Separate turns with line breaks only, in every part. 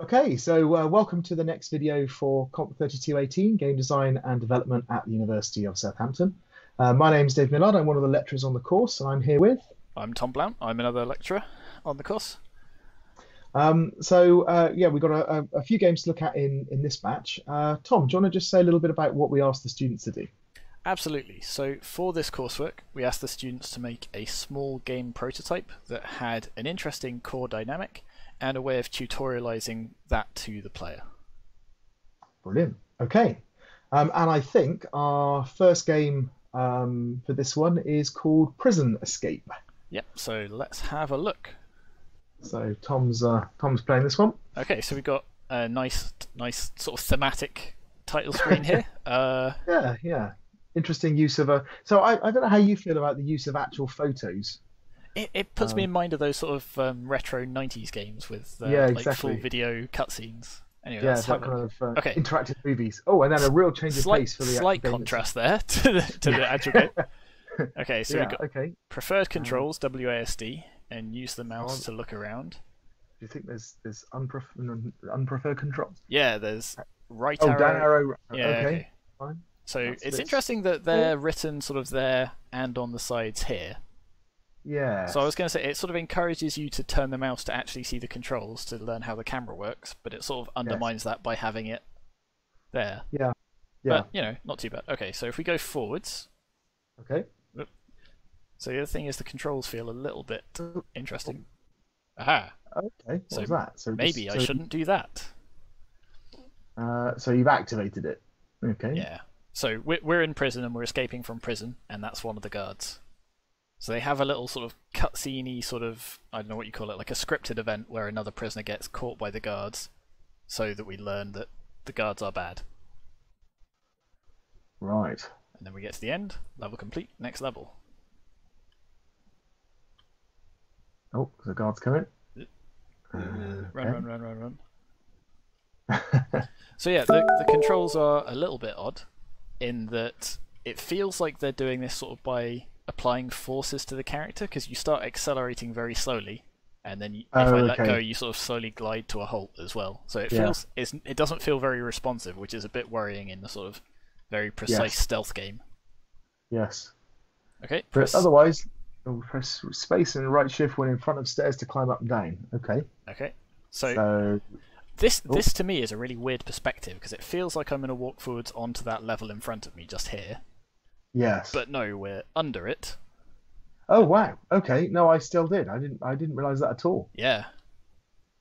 Okay, so uh, welcome to the next video for Comp 3218, Game Design and Development at the University of Southampton. Uh, my name is Dave Millard, I'm one of the lecturers on the course, and I'm here with...
I'm Tom Blount, I'm another lecturer on the course.
Um, so, uh, yeah, we've got a, a, few games to look at in, in this batch. Uh, Tom, do you want to just say a little bit about what we asked the students to do?
Absolutely. So for this coursework, we asked the students to make a small game prototype that had an interesting core dynamic and a way of tutorializing that to the player.
Brilliant. Okay. Um, and I think our first game um, for this one is called Prison Escape.
Yep. So let's have a look.
So Tom's uh, Tom's playing this one.
Okay. So we've got a nice, nice sort of thematic title screen here. Uh,
yeah. Yeah. Interesting use of a. So I, I don't know how you feel about the use of actual photos
it, it puts um, me in mind of those sort of um, retro '90s games with uh, yeah, exactly. like full video cutscenes. Anyway,
yeah, that kind of uh, okay. interactive movies. Oh, and then a real change of
slight,
pace for the
slight contrast there to the to the actual game. Okay, so yeah, we've got
okay.
preferred um, controls um, WASD and use the mouse to look around. Do
you think there's there's unpreferred unpreferred controls?
Yeah, there's right
oh,
arrow.
down arrow.
Yeah, okay. okay. Fine. So That's it's this. interesting that they're written sort of there and on the sides here.
Yeah.
So I was going to say it sort of encourages you to turn the mouse to actually see the controls to learn how the camera works, but it sort of undermines yes. that by having it there.
Yeah. Yeah.
But you know, not too bad. Okay, so if we go forwards.
Okay.
So the other thing is the controls feel a little bit interesting. Aha.
Okay. So that?
So maybe just, I shouldn't do that.
Uh, so you've activated it. Okay.
Yeah. So we're we're in prison and we're escaping from prison, and that's one of the guards. So they have a little sort of cutscene sort of I don't know what you call it, like a scripted event where another prisoner gets caught by the guards, so that we learn that the guards are bad.
Right.
And then we get to the end, level complete, next level.
Oh, the guards coming.
Uh, run, run, run, run, run. so yeah, the the controls are a little bit odd, in that it feels like they're doing this sort of by applying forces to the character because you start accelerating very slowly, and then you, oh, if oh, I let go, you sort of slowly glide to a halt as well. So it feels yeah. it doesn't feel very responsive, which is a bit worrying in the sort of very precise yes. stealth game.
Yes.
Okay.
Press... But otherwise, oh, press space and right shift when in front of stairs to climb up and down. Okay.
Okay. So,
so...
this oh. this to me is a really weird perspective because it feels like I'm going to walk forwards onto that level in front of me just here.
Yes.
But no, we're under it.
Oh wow. Okay. No, I still did. I didn't. I didn't realize that at all.
Yeah.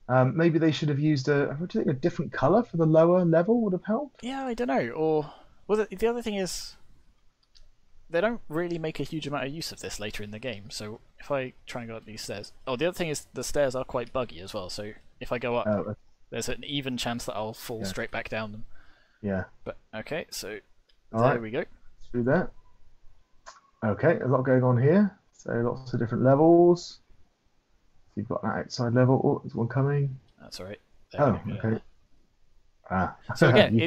Um, maybe they should have used a. What do you think? A different color for the lower level would have helped.
Yeah, I don't know. Or well, the, the other thing is, they don't really make a huge amount of use of this later in the game. So if I try and go up these stairs, oh, the other thing is the stairs are quite buggy as well. So if I go up, oh, there's an even chance that I'll fall yeah. straight back down them.
Yeah.
But okay, so
All
there
right.
we go.
Through that. Okay, a lot going on here. So lots of different levels. So you've got that outside level. Oh, there's one coming.
That's all right.
There oh, okay. Ah.
So again,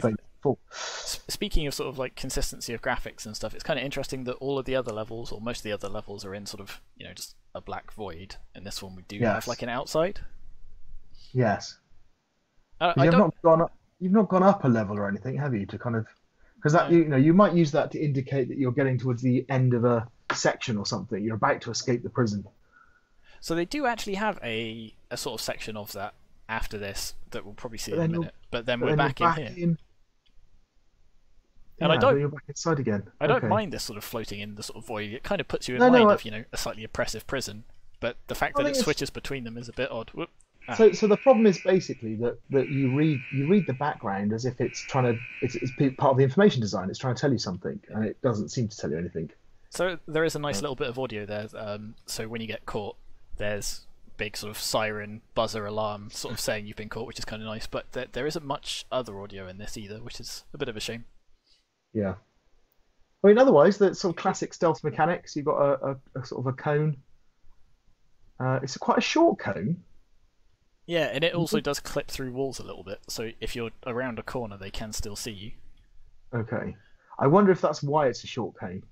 speaking of sort of like consistency of graphics and stuff, it's kind of interesting that all of the other levels, or most of the other levels, are in sort of you know just a black void. And this one we do yes. have like an outside.
Yes.
Uh,
you've not gone up. You've not gone up a level or anything, have you? To kind of because that you know you might use that to indicate that you're getting towards the end of a section or something. You're about to escape the prison.
So they do actually have a a sort of section of that after this that we'll probably see in a minute. But then but we're then back, back, in here. In... And
yeah,
I don't.
You're back inside again.
I don't mind this sort of floating in the sort of void. It kind of puts you in no, mind no, of you know a slightly oppressive prison. But the fact that it switches it's... between them is a bit odd. Whoop.
Ah. So, so the problem is basically that, that you read you read the background as if it's trying to it's, it's part of the information design. It's trying to tell you something, and it doesn't seem to tell you anything.
So there is a nice little bit of audio there. Um, so when you get caught, there's big sort of siren buzzer alarm sort of saying you've been caught, which is kind of nice. But there, there isn't much other audio in this either, which is a bit of a shame.
Yeah. I mean, otherwise, the sort of classic stealth mechanics. You've got a, a, a sort of a cone. Uh, it's quite a short cone,
yeah, and it also mm-hmm. does clip through walls a little bit, so if you're around a corner, they can still see you.
Okay. I wonder if that's why it's a short cane.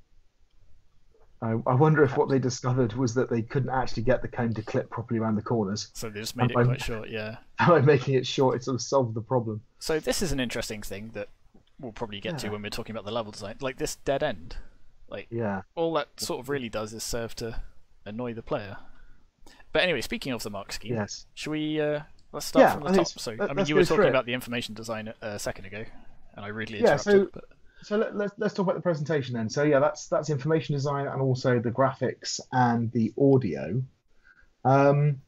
I, I wonder if what they discovered was that they couldn't actually get the cone to clip properly around the corners.
So they just made
And
it
by-
quite short, yeah.
By making it short, it sort of solved the problem.
So this is an interesting thing that we'll probably get to when we're talking about the level design. Like this dead end. Like
Yeah.
all that sort of really does is serve to annoy the player. But anyway, speaking of the mark scheme,
Yes.
should we uh, let's start
Yeah,
from the
think
top. So
let-
I mean you were talking about the information design a, second ago and I rudely
Yeah,
interrupted.
so-
but
So let, let's let's talk about the presentation then. So yeah, that's that's information design and also the graphics and the audio. Um,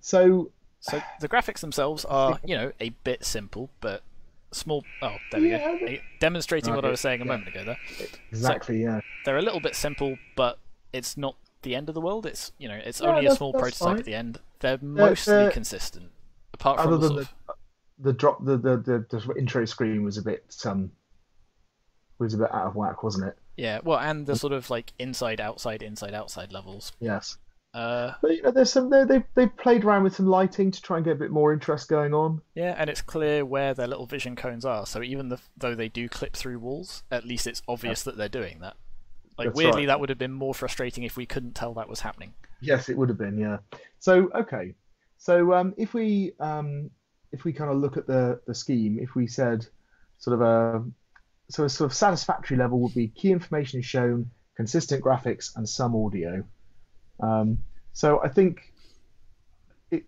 so
So the graphics themselves are, you know, a bit simple, but small. Oh, there we
Yeah,
go. Demonstrating what I was saying a
yeah.
moment ago there.
exactly, yeah.
They're a little bit simple, but it's not the end of the world. It's you know, it's
Yeah,
only a small prototype
fine.
at the end. They're mostly
they're-
consistent, apart from
Other
the
than the, the drop, the, the the the intro screen was a bit um was a bit out of whack, wasn't it?
yeah. Well, and the sort of like inside, outside, inside, outside levels.
Yes.
Uh,
But you know, there's some they they they played around with some lighting to try and get a bit more interest going on.
yeah, and it's clear where their little vision cones are. So even the, though they do clip through walls, at least it's obvious that they're doing that. Like
That's
weirdly,
right.
that would have been more frustrating if we couldn't tell that was happening.
Yes, it would have been, yeah. So okay, so um, if we um, if we kind of look at the the scheme, if we said sort of a so a sort of satisfactory level would be key information is shown, consistent graphics, and some audio. Um, so I think it,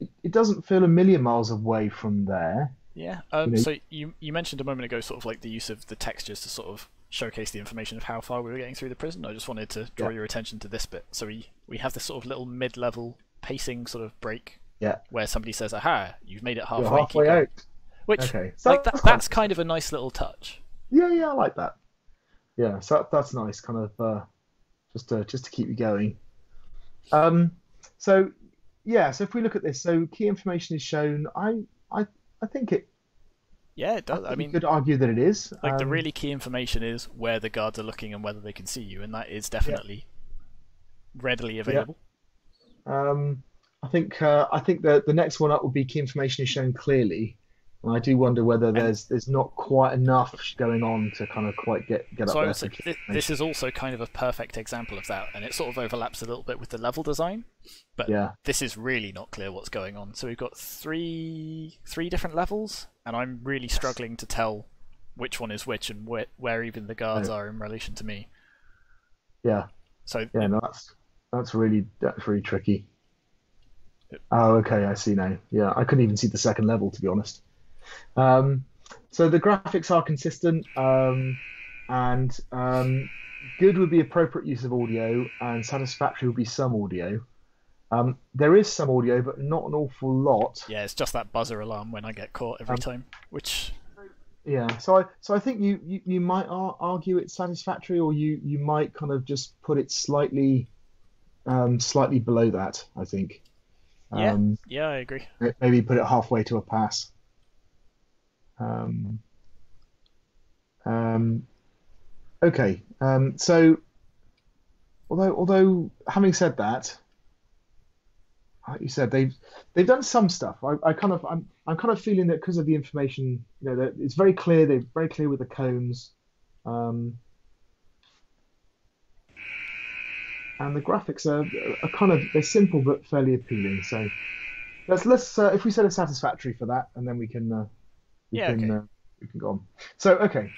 it it doesn't feel a million miles away from there.
Yeah. Um,
know-
so you you mentioned a moment ago, sort of like the use of the textures to sort of showcase the information of how far we were getting through the prison. I just wanted to draw
Yeah.
your attention to this bit. So we we have this sort of little mid-level pacing sort of break
Yeah,
where somebody says, "Aha, you've made it halfway."
you're halfway out.
Which
Okay, so
like that,
that's
kind of a nice little touch.
Yeah, yeah, I like that. Yeah, so that, that's nice, kind of uh, just to just to keep you going. Um, so yeah, so if we look at this, so key information is shown. I I I think it.
Yeah, it does. I
think
mean,
you could argue that it is.
like the
Um,
really key information is where the guards are looking and whether they can see you, and that is definitely readily available. Yeah.
Um, I think uh, I think the the next one up would be key information is shown clearly. And I do wonder whether there's there's not quite enough going on to kind of quite get get up
So I
there.
would say
for key
thi- this is also kind of a perfect example of that, and it sort of overlaps a little bit with the level design. But
Yeah.
this is really not clear what's going on. So we've got three three different levels, and I'm really struggling to tell which one is which and where, where even the guards
Oh.
are in relation to me.
Yeah.
So
Yeah, no, that's that's really that's really tricky. Oh, okay, I see now. Yeah, I couldn't even see the second level to be honest. Um, so the graphics are consistent, um, and um, good would be appropriate use of audio, and satisfactory would be some audio. Um, there is some audio, but not an awful lot.
yeah, it's just that buzzer alarm when I get caught every
Um,
time, which
Yeah, so I so I think you you, you might argue it's satisfactory, or you you might kind of just put it slightly um, slightly below that. I think.
Yeah.
Um,
yeah, I agree.
Maybe put it halfway to a pass. Um, um, okay, um, so although although having said that, like you said, they've they've done some stuff. I, I kind of I'm I'm kind of feeling that because of the information, you know, that it's very clear. They're very clear with the combs, Um, and the graphics are, are kind of they're simple but fairly appealing. So let's let's uh, if we set a satisfactory for that, and then we can uh, we
Yeah,
can
okay.
uh, we can go on. So okay.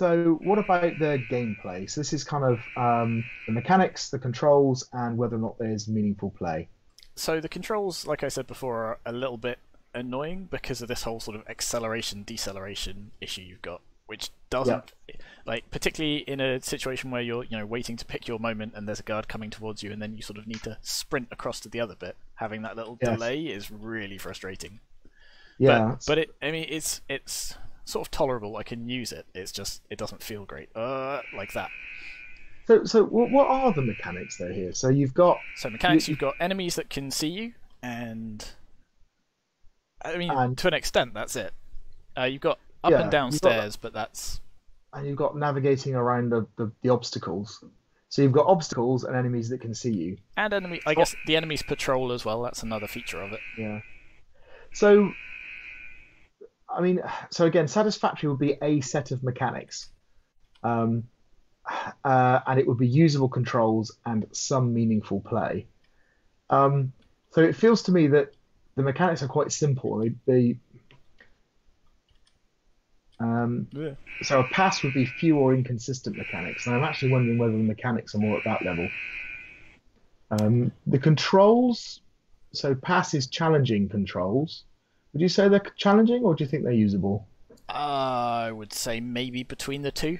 So what about the gameplay? So this is kind of um, the mechanics, the controls, and whether or not there's meaningful play.
So the controls, like I said before, are a little bit annoying because of this whole sort of acceleration deceleration issue you've got, which doesn't like particularly in a situation where you're you know waiting to pick your moment and there's a guard coming towards you and then you sort of need to sprint across to the other bit. Having that little
Yes.
delay is really frustrating.
Yeah,
But, but it, I mean, it's it's sort of tolerable. I can use it. It's just it doesn't feel great. Uh, like that.
so so what, what are the mechanics there here? So you've got
So mechanics,
You-
you've got enemies that can see you, and I mean,
And-
to an extent, that's it. Uh, you've got up
Yeah,
and down stairs, but that's
and you've got navigating around the, the, the obstacles. So you've got obstacles and enemies that can see you.
and enemy. I guess the enemies patrol as well. That's another feature of it.
Yeah. So, I mean, so again, satisfactory would be a set of mechanics. Um, uh, and it would be usable controls and some meaningful play. Um, so it feels to me that the mechanics are quite simple. They, they um,
Yeah.
so a pass would be few or inconsistent mechanics, and I'm actually wondering whether the mechanics are more at that level. Um, the controls, so pass is challenging controls. Would you say they're challenging, or do you think they're usable?
I would say maybe between the two.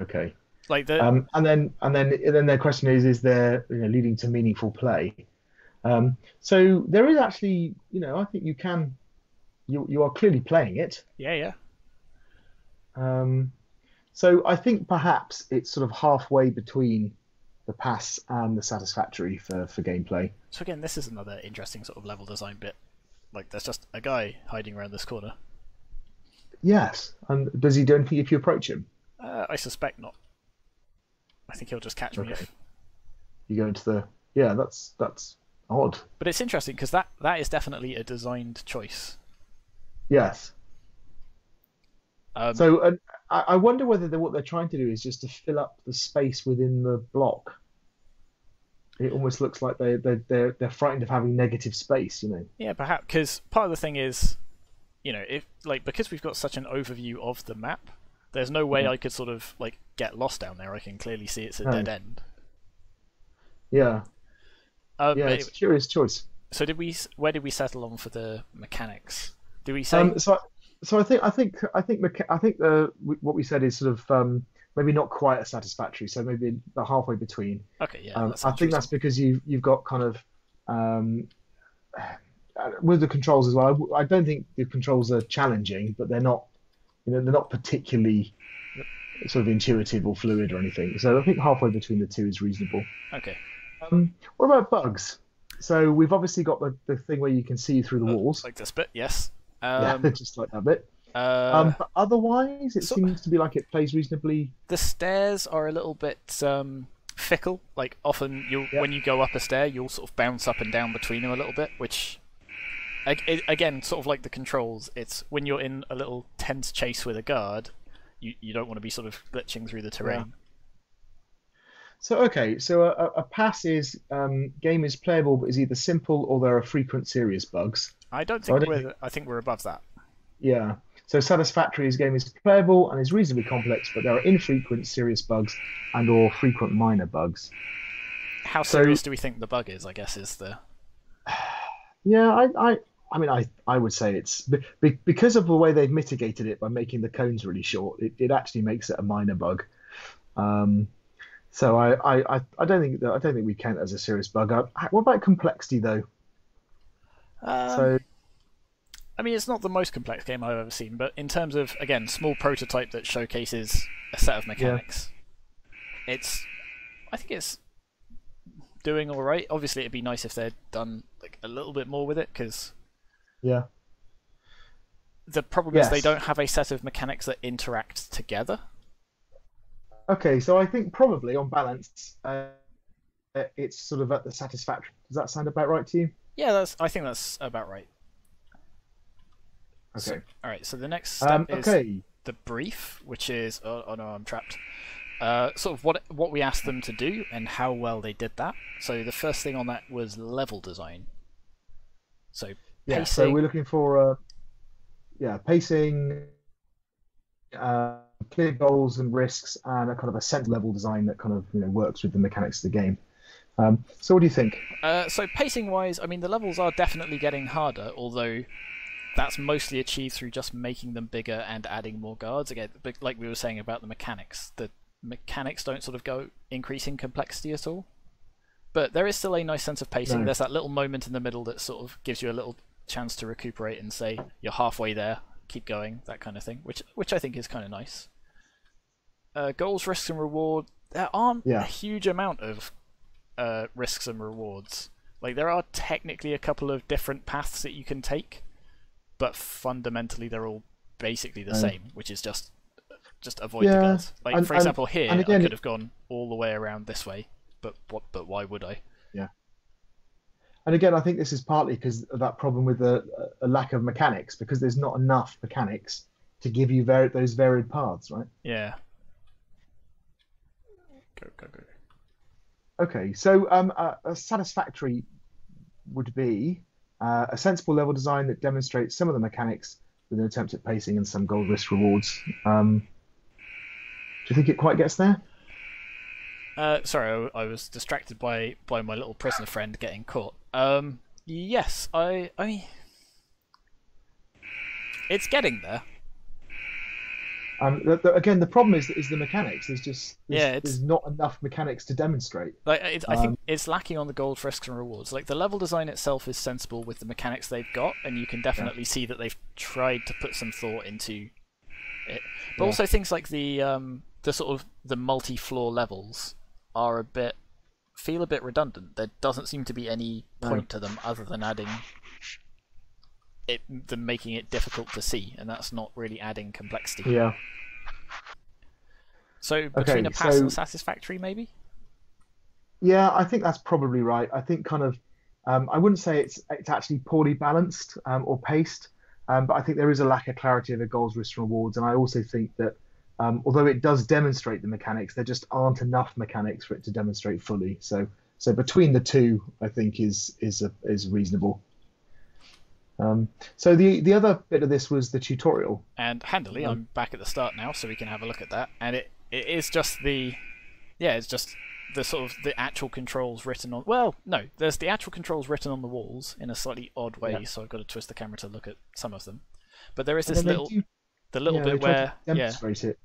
Okay.
Like the
Um, and then and then and then their question is: Is there you know leading to meaningful play? Um, so there is actually, you know, I think you can, you you are clearly playing it.
yeah, yeah.
Um, so I think perhaps it's sort of halfway between the pass and the satisfactory for, for gameplay.
So again, this is another interesting sort of level design bit. Like there's just a guy hiding around this corner.
Yes. And does he do anything if you approach him?
Uh, I suspect not. I think he'll just catch me. If...
You go into the yeah. That's that's odd.
But it's interesting because that that is definitely a designed choice.
Yes.
Um,
So uh, I, I wonder whether they, what they're trying to do is just to fill up the space within the block. It almost looks like they they they're, they're frightened of having negative space. You know.
Yeah, perhaps because part of the thing is, you know, if like because we've got such an overview of the map, there's no way
Yeah.
I could sort of like get lost down there. I can clearly see it's a
No.
dead end.
Yeah.
Um,
Yeah. It's a curious choice.
So did we? Where did we settle on for the mechanics? Do we say?
Um, so, so I think I think I think mecha- I think the what we said is sort of um, maybe not quite as satisfactory. So maybe the halfway between.
okay, yeah.
Um, I think that's because you you've got kind of um, with the controls as well. I don't think the controls are challenging, but they're not you know they're not particularly sort of intuitive or fluid or anything. So I think halfway between the two is reasonable.
okay.
Um, what about bugs? So we've obviously got the, the thing where you can see through the
Uh,
walls.
Like this bit, yes.
yeah,
Um,
just like that bit.
Uh,
Um, but otherwise, it
so-
seems to be like it plays reasonably.
the stairs are a little bit um, fickle. Like often, you
Yeah.
when you go up a stair, you'll sort of bounce up and down between them a little bit, which. Again, sort of like the controls, it's when you're in a little tense chase with a guard, you, you don't want to be sort of glitching through the terrain.
So okay, so a, a- pass is um, game is playable, but is either simple or there are frequent serious bugs.
I don't
So I
think
don't
we're. I think we're above that.
Yeah. So satisfactory is game is playable and is reasonably complex, but there are infrequent serious bugs and or frequent minor bugs.
How
So-
serious do we think the bug is? I guess is the.
Yeah, I, I, I mean, I, I would say it's be, be- because of the way they've mitigated it by making the cones really short. It, it actually makes it a minor bug. Um, so I, I, I, I don't think that I don't think we count it as a serious bug. Uh, what about complexity though?
Um,
So
I mean, it's not the most complex game I've ever seen, but in terms of again, small prototype that showcases a set of mechanics, it's. I think it's doing all right. Obviously, it'd be nice if they'd done like a little bit more with it, because
yeah,
the problem is they don't have a set of mechanics that interact together.
okay. So I think probably on balance, uh, uh, it's sort of at the satisfactory. Does that sound about right to you?
Yeah, that's. I think that's about right.
Okay.
So, all right. So the next step
Um,
is
okay.
the brief, which is oh, oh no, I'm trapped. Uh, sort of what what we asked them to do and how well they did that. So the first thing on that was level design. So
Yeah. So we're looking for uh, yeah, pacing, uh, clear goals and risks, and a kind of a center level design that kind of you know works with the mechanics of the game. Um, so what do you think?
uh, so pacing wise, I mean the levels are definitely getting harder, although that's mostly achieved through just making them bigger and adding more guards. Again, but like we were saying about the mechanics, the mechanics don't sort of go increasing complexity at all. But there is still a nice sense of pacing.
No.
There's that little moment in the middle that sort of gives you a little chance to recuperate and say you're halfway there, keep going, that kind of thing, which which I think is kind of nice. Uh, goals, risks, and reward. There aren't
Yeah.
a huge amount of uh, risks and rewards. Like there are technically a couple of different paths that you can take, but fundamentally they're all basically the
Uh,
same, which is just just avoid the
Yeah,
guards. Like
and-
for
and-
example, here
and again-
I could have gone all the way around this way, but what? But why would I? Yeah.
And again, I think this is partly because of that problem with the a lack of mechanics, because there's not enough mechanics to give you vari- those varied paths, right?
Yeah. Go go go.
Okay, so um, a, a satisfactory would be uh, a sensible level design that demonstrates some of the mechanics with an attempt at pacing and some gold risk rewards. Um, do you think it quite gets there?
Uh, sorry, I, I, was distracted by by my little prisoner friend getting caught. Um, yes, I I mean, it's getting there.
Um, the, the, again, the problem is is the mechanics. There's just there's, yeah, there's not enough mechanics to demonstrate.
Like I think um, it's lacking on the gold risks and rewards. Like the level design itself is sensible with the mechanics they've got, and you can definitely yeah. see that they've tried to put some thought into it. But yeah. also things like the um, the sort of the multi-floor levels are a bit feel a bit redundant. There doesn't seem to be any point no. to them other than adding it, them making it difficult to see, and that's not really adding complexity.
Yeah.
So between okay, a pass so, and satisfactory, maybe.
Yeah, I think that's probably right. I think kind of, um, I wouldn't say it's it's actually poorly balanced um, or paced, um, but I think there is a lack of clarity of the goals, risks, and rewards, and I also think that um, although it does demonstrate the mechanics, there just aren't enough mechanics for it to demonstrate fully. So so between the two, I think is is a, is reasonable. Um, so the the other bit of this was the tutorial.
And handily, I'm back at the start now, so we can have a look at that. And it, it is just the, yeah, it's just the sort of the actual controls written on. Well, no, there's the actual controls written on the walls in a slightly odd way. Yeah. So I've got to twist the camera to look at some of them. But there is this little, do, the little yeah, bit where
demonstrate yeah. it.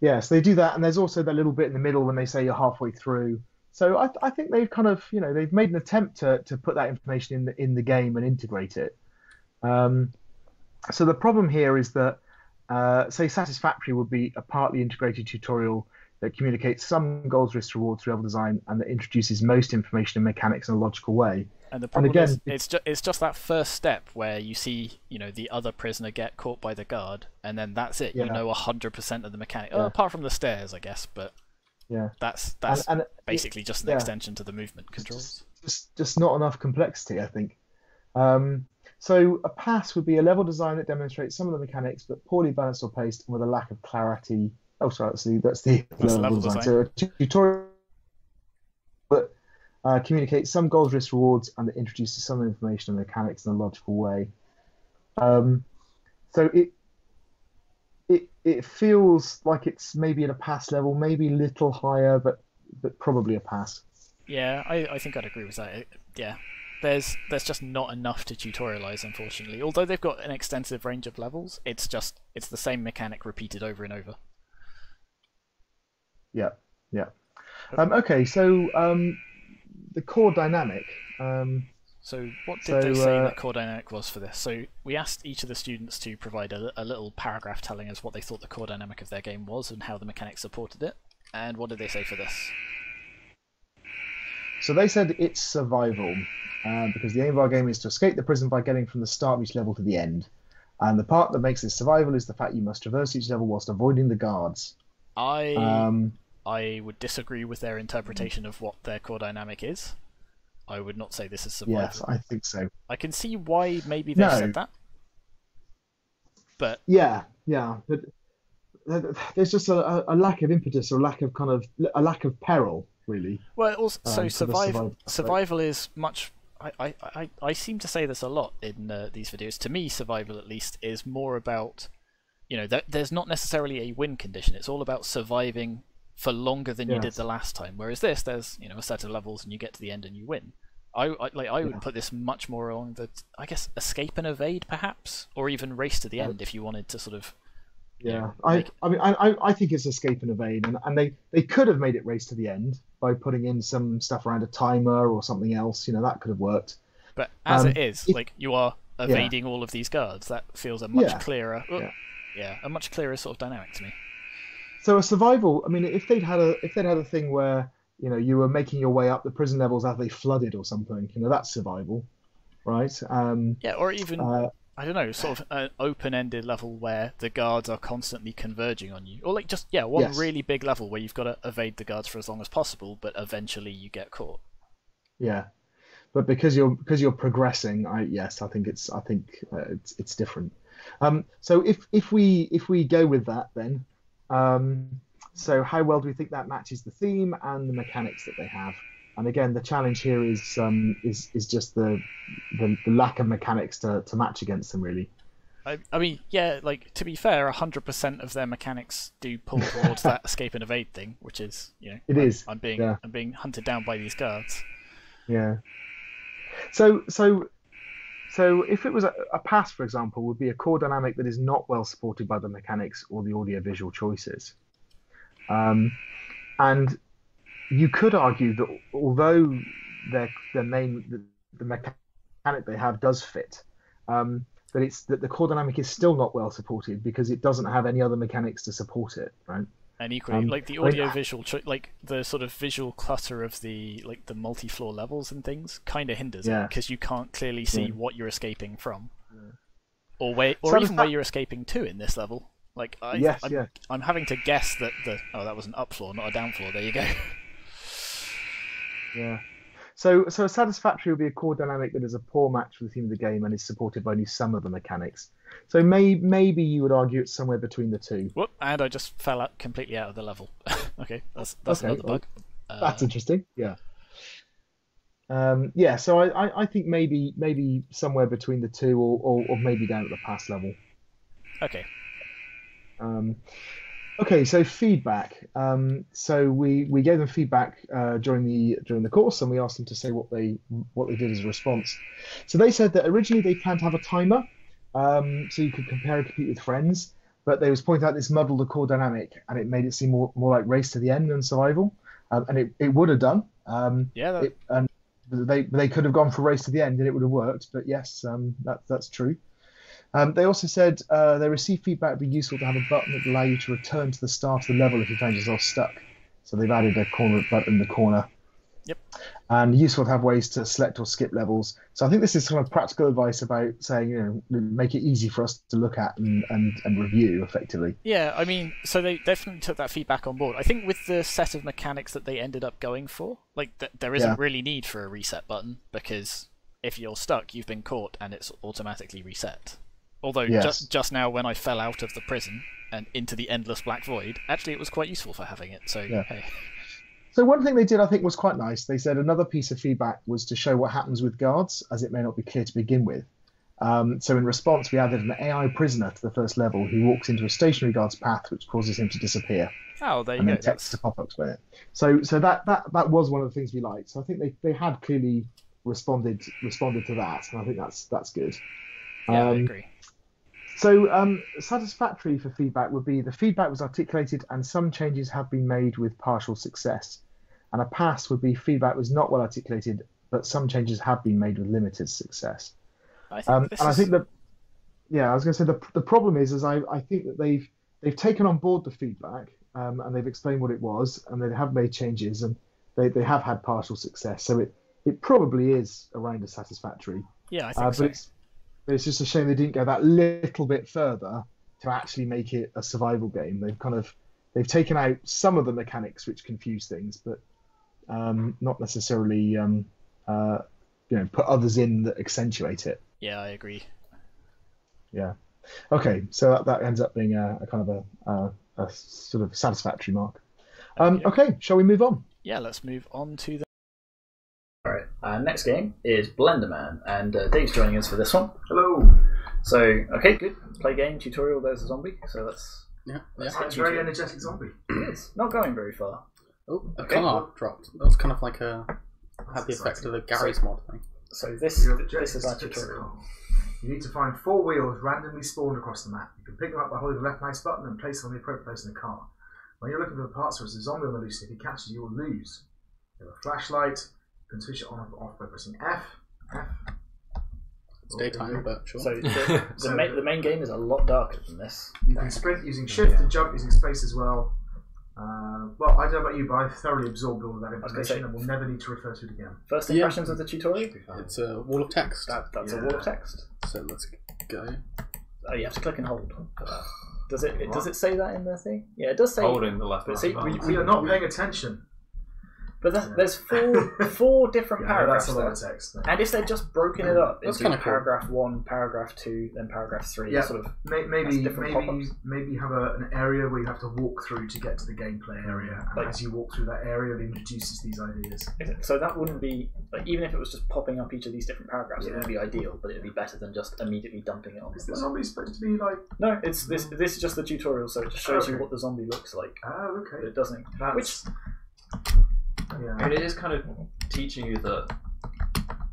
Yes, they do that, and there's also that little bit in the middle when they say you're halfway through so I, I think they've kind of, you know, they've made an attempt to, to put that information in the, in the game and integrate it. Um, so the problem here is that, uh, say, Satisfactory would be a partly integrated tutorial that communicates some goals, risks, rewards level design, and that introduces most information and mechanics in a logical way.
And the problem and again, is, it's just it's just that first step where you see, you know, the other prisoner get caught by the guard, and then that's it. Yeah. You know, hundred percent of the mechanic, yeah. oh, apart from the stairs, I guess, but
yeah,
that's that's and, and basically just an yeah. extension to the movement controls.
Just, just, just not enough complexity, I think. Um, so a pass would be a level design that demonstrates some of the mechanics, but poorly balanced or paced, and with a lack of clarity. Oh, sorry, that's the that's the
that's level, level design.
design. So a tutorial that uh, communicates some goals, risks, rewards, and that introduces some information and mechanics in a logical way. Um, so it it it feels like it's maybe at a pass level, maybe a little higher, but but probably a pass.
Yeah, I, I think I'd agree with that. Yeah, there's there's just not enough to tutorialize, unfortunately. Although they've got an extensive range of levels, it's just it's the same mechanic repeated over and over.
Yeah, yeah. Um, okay, so um, the core dynamic. Um,
so what did so, they say uh, that core dynamic was for this? So we asked each of the students to provide a, a, little paragraph telling us what they thought the core dynamic of their game was and how the mechanics supported it. And what did they say for this?
So they said it's survival, uh, because the aim of our game is to escape the prison by getting from the start of each level to the end. And the part that makes this survival is the fact you must traverse each level whilst avoiding the guards.
I um, I would disagree with their interpretation of what their core dynamic is. I would not say this is survival.
Yes, I think so.
I can see why maybe they no. said that. But
yeah, yeah, but there's just a, a, lack of impetus or lack of kind of a lack of peril, really.
Well, also, um, so survival survival is much. I, I, I, I seem to say this a lot in uh, these videos. To me, survival at least is more about, you know, th- there's not necessarily a win condition. It's all about surviving for longer than yes. you did the last time. Whereas this, there's you know a set of levels and you get to the end and you win. I, I like I would put this much more along the I guess escape and evade perhaps, or even race to the end if you wanted to sort of.
Yeah, you know, I, I mean, I, I think it's escape and evade, and, and they, they could have made it race to the end by putting in some stuff around a timer or something else. You know, that could have worked.
But as um, it is, like you are evading yeah. all of these guards, that feels a much yeah. clearer, yeah. yeah, a much clearer sort of dynamic to me.
So a survival. I mean, if they'd had a if they'd had a thing where you know you were making your way up the prison levels as they flooded or something, you know that's survival, right? Um,
yeah, or even uh, I don't know, sort of an open-ended level where the guards are constantly converging on you, or like just yeah, one yes. really big level where you've got to evade the guards for as long as possible, but eventually you get caught.
Yeah, but because you're because you're progressing, I yes, I think it's I think uh, it's it's different. Um, so if if we if we go with that then, um, so how well do we think that matches the theme and the mechanics that they have? And again, the challenge here is um, is is just the, the the lack of mechanics to, to match against them really.
I, I mean, yeah, like to be fair, hundred percent of their mechanics do pull towards that escape and evade thing, which is you know
It
I'm,
is,
I'm being
yeah.
I'm being hunted down by these guards.
Yeah. So so so if it was a, a pass, for example, would be a core dynamic that is not well supported by the mechanics or the audio visual choices. Um, and you could argue that although their their main the, the mechanic they have does fit, um, that it's that the core dynamic is still not well supported because it doesn't have any other mechanics to support it, right?
And equally,
Um,
like the audio visual, cho- like the sort of visual clutter of the like the multi-floor levels and things, kind of hinders it
Yeah.
because you can't clearly see
Yeah.
what you're escaping from, or where, or
So
even where you're escaping to in this level. Like I,
Yes,
I'm,
yeah.
I'm having to guess that the oh that was an up floor, not a down floor. There you go.
Yeah. So, so a satisfactory would be a core dynamic that is a poor match for the theme of the game and is supported by only some of the mechanics. So may, maybe you would argue it's somewhere between the two.
Whoop! And I just fell out completely out of the level. okay, that's that's
Okay,
another
well,
bug. Uh,
That's interesting. Yeah. Um, yeah. So I, I, I think maybe maybe somewhere between the two, or, or, or maybe down at the pass level.
okay.
Um, okay, so feedback. Um, so we, we gave them feedback uh, during the during the course, and we asked them to say what they what they did as a response. So they said that originally they planned to have a timer, um, so you could compare and compete with friends. But they was pointing out this muddled the core dynamic, and it made it seem more, more like race to the end than survival. Um, and it, it would have done. Um,
Yeah, that,
it, and they they could have gone for race to the end and it would have worked. But yes, um, that that's true. Um, they also said uh, they received feedback it'd be useful to have a button that would allow you to return to the start of the level if you found yourself stuck. So they've added a corner button in the corner.
Yep.
And useful to have ways to select or skip levels. So I think this is kind of practical advice about saying, you know, make it easy for us to look at and, and, and review effectively.
Yeah, I mean, so they definitely took that feedback on board. I think with the set of mechanics that they ended up going for, like th- there isn't
Yeah.
really need for a reset button because if you're stuck, you've been caught and it's automatically reset. Although
Yes.
just just now when I fell out of the prison and into the endless black void, actually it was quite useful for having it. So
Yeah.
hey,
So one thing they did, I think, was quite nice. They said another piece of feedback was to show what happens with guards, as it may not be clear to begin with. Um, so in response, we added an AI prisoner to the first level who walks into a stationary guard's path, which causes him to disappear,
oh there you
and
go.
then text to pop up with it. So, so that, that that was one of the things we liked. So I think they, they had clearly responded responded to that, and I think that's that's good.
yeah, I
Um,
agree.
So, um, satisfactory for feedback would be the feedback was articulated and some changes have been made with partial success. And a pass would be feedback was not well articulated, but some changes have been made with limited success.
I think
Um, and I think that, yeah, I was going to say the, the problem is, is I, I think that they've they've taken on board the feedback um, and they've explained what it was and they have made changes and they, they have had partial success. So it, it probably is around a satisfactory.
yeah, I
Uh,
think
but
so.
it's but it's just a shame they didn't go that little bit further to actually make it a survival game. They've kind of they've taken out some of the mechanics which confuse things, but um, not necessarily um, uh, you know put others in that accentuate it.
Yeah, I agree.
Yeah. Okay, so that, that ends up being a, a kind of a, a, a sort of satisfactory mark. Um, okay, shall we move on?
Yeah, let's move on to the.
Alright, our next game is Blenderman, and uh, Dave's joining us for this one.
Hello.
So, okay, good. Play game, tutorial, there's a zombie, so let's.
Yeah, yeah.
It's a very energetic zombie.
It's not going very far.
Oh, a
Okay,
car dropped. That was kind of like a had the
That's
effect of a
exciting.
Garry's Mod thing.
So, this,
Your
this is our
the
tutorial.
You need to find four wheels randomly spawned across the map. You can pick them up by holding the left mouse button and place them on the appropriate place in the car. When you're looking for the parts, there's a zombie on the loose. If he catches you, you'll lose. You have a flashlight. You can switch it on or off by pressing F. F.
It's daytime, but sure.
So, the, the, main, the main game is a lot darker than this.
You can sprint using shift and jump using space as well. Uh, well, I don't know about you, but I've thoroughly absorbed all of that information
say-
and will never need to refer to it again.
First
Yeah.
impressions of the tutorial?
it's a wall of text.
That, that's a wall of text.
So let's go.
Oh, you have to click and hold. Does it, it does it say that in the thing? Yeah, it does say.
Holding the left
see, we-
We are not paying attention.
But
there's four four different
Yeah,
paragraphs
that's a lot
there.
of text.
And if they're just broken it mm, up
That's
into
kinda cool.
paragraph one, paragraph two, then paragraph three,
Yeah.
sort of
May- Maybe
different
maybe
pop-ups.
maybe you have a, an area where you have to walk through to get to the gameplay area, and
Like-
as you walk through that area, it introduces these ideas.
So that wouldn't be like even if it was just popping up each of these different paragraphs, it wouldn't be ideal, but it'd be better than just immediately dumping it on the
Is the zombie supposed to be like?
No, it's this. Mm. This is just the tutorial, so it just shows you
Okay.
what the zombie looks like.
Oh,
But
okay.
it doesn't.
That's,
Which
I
yeah.
mean, it is kind of teaching you that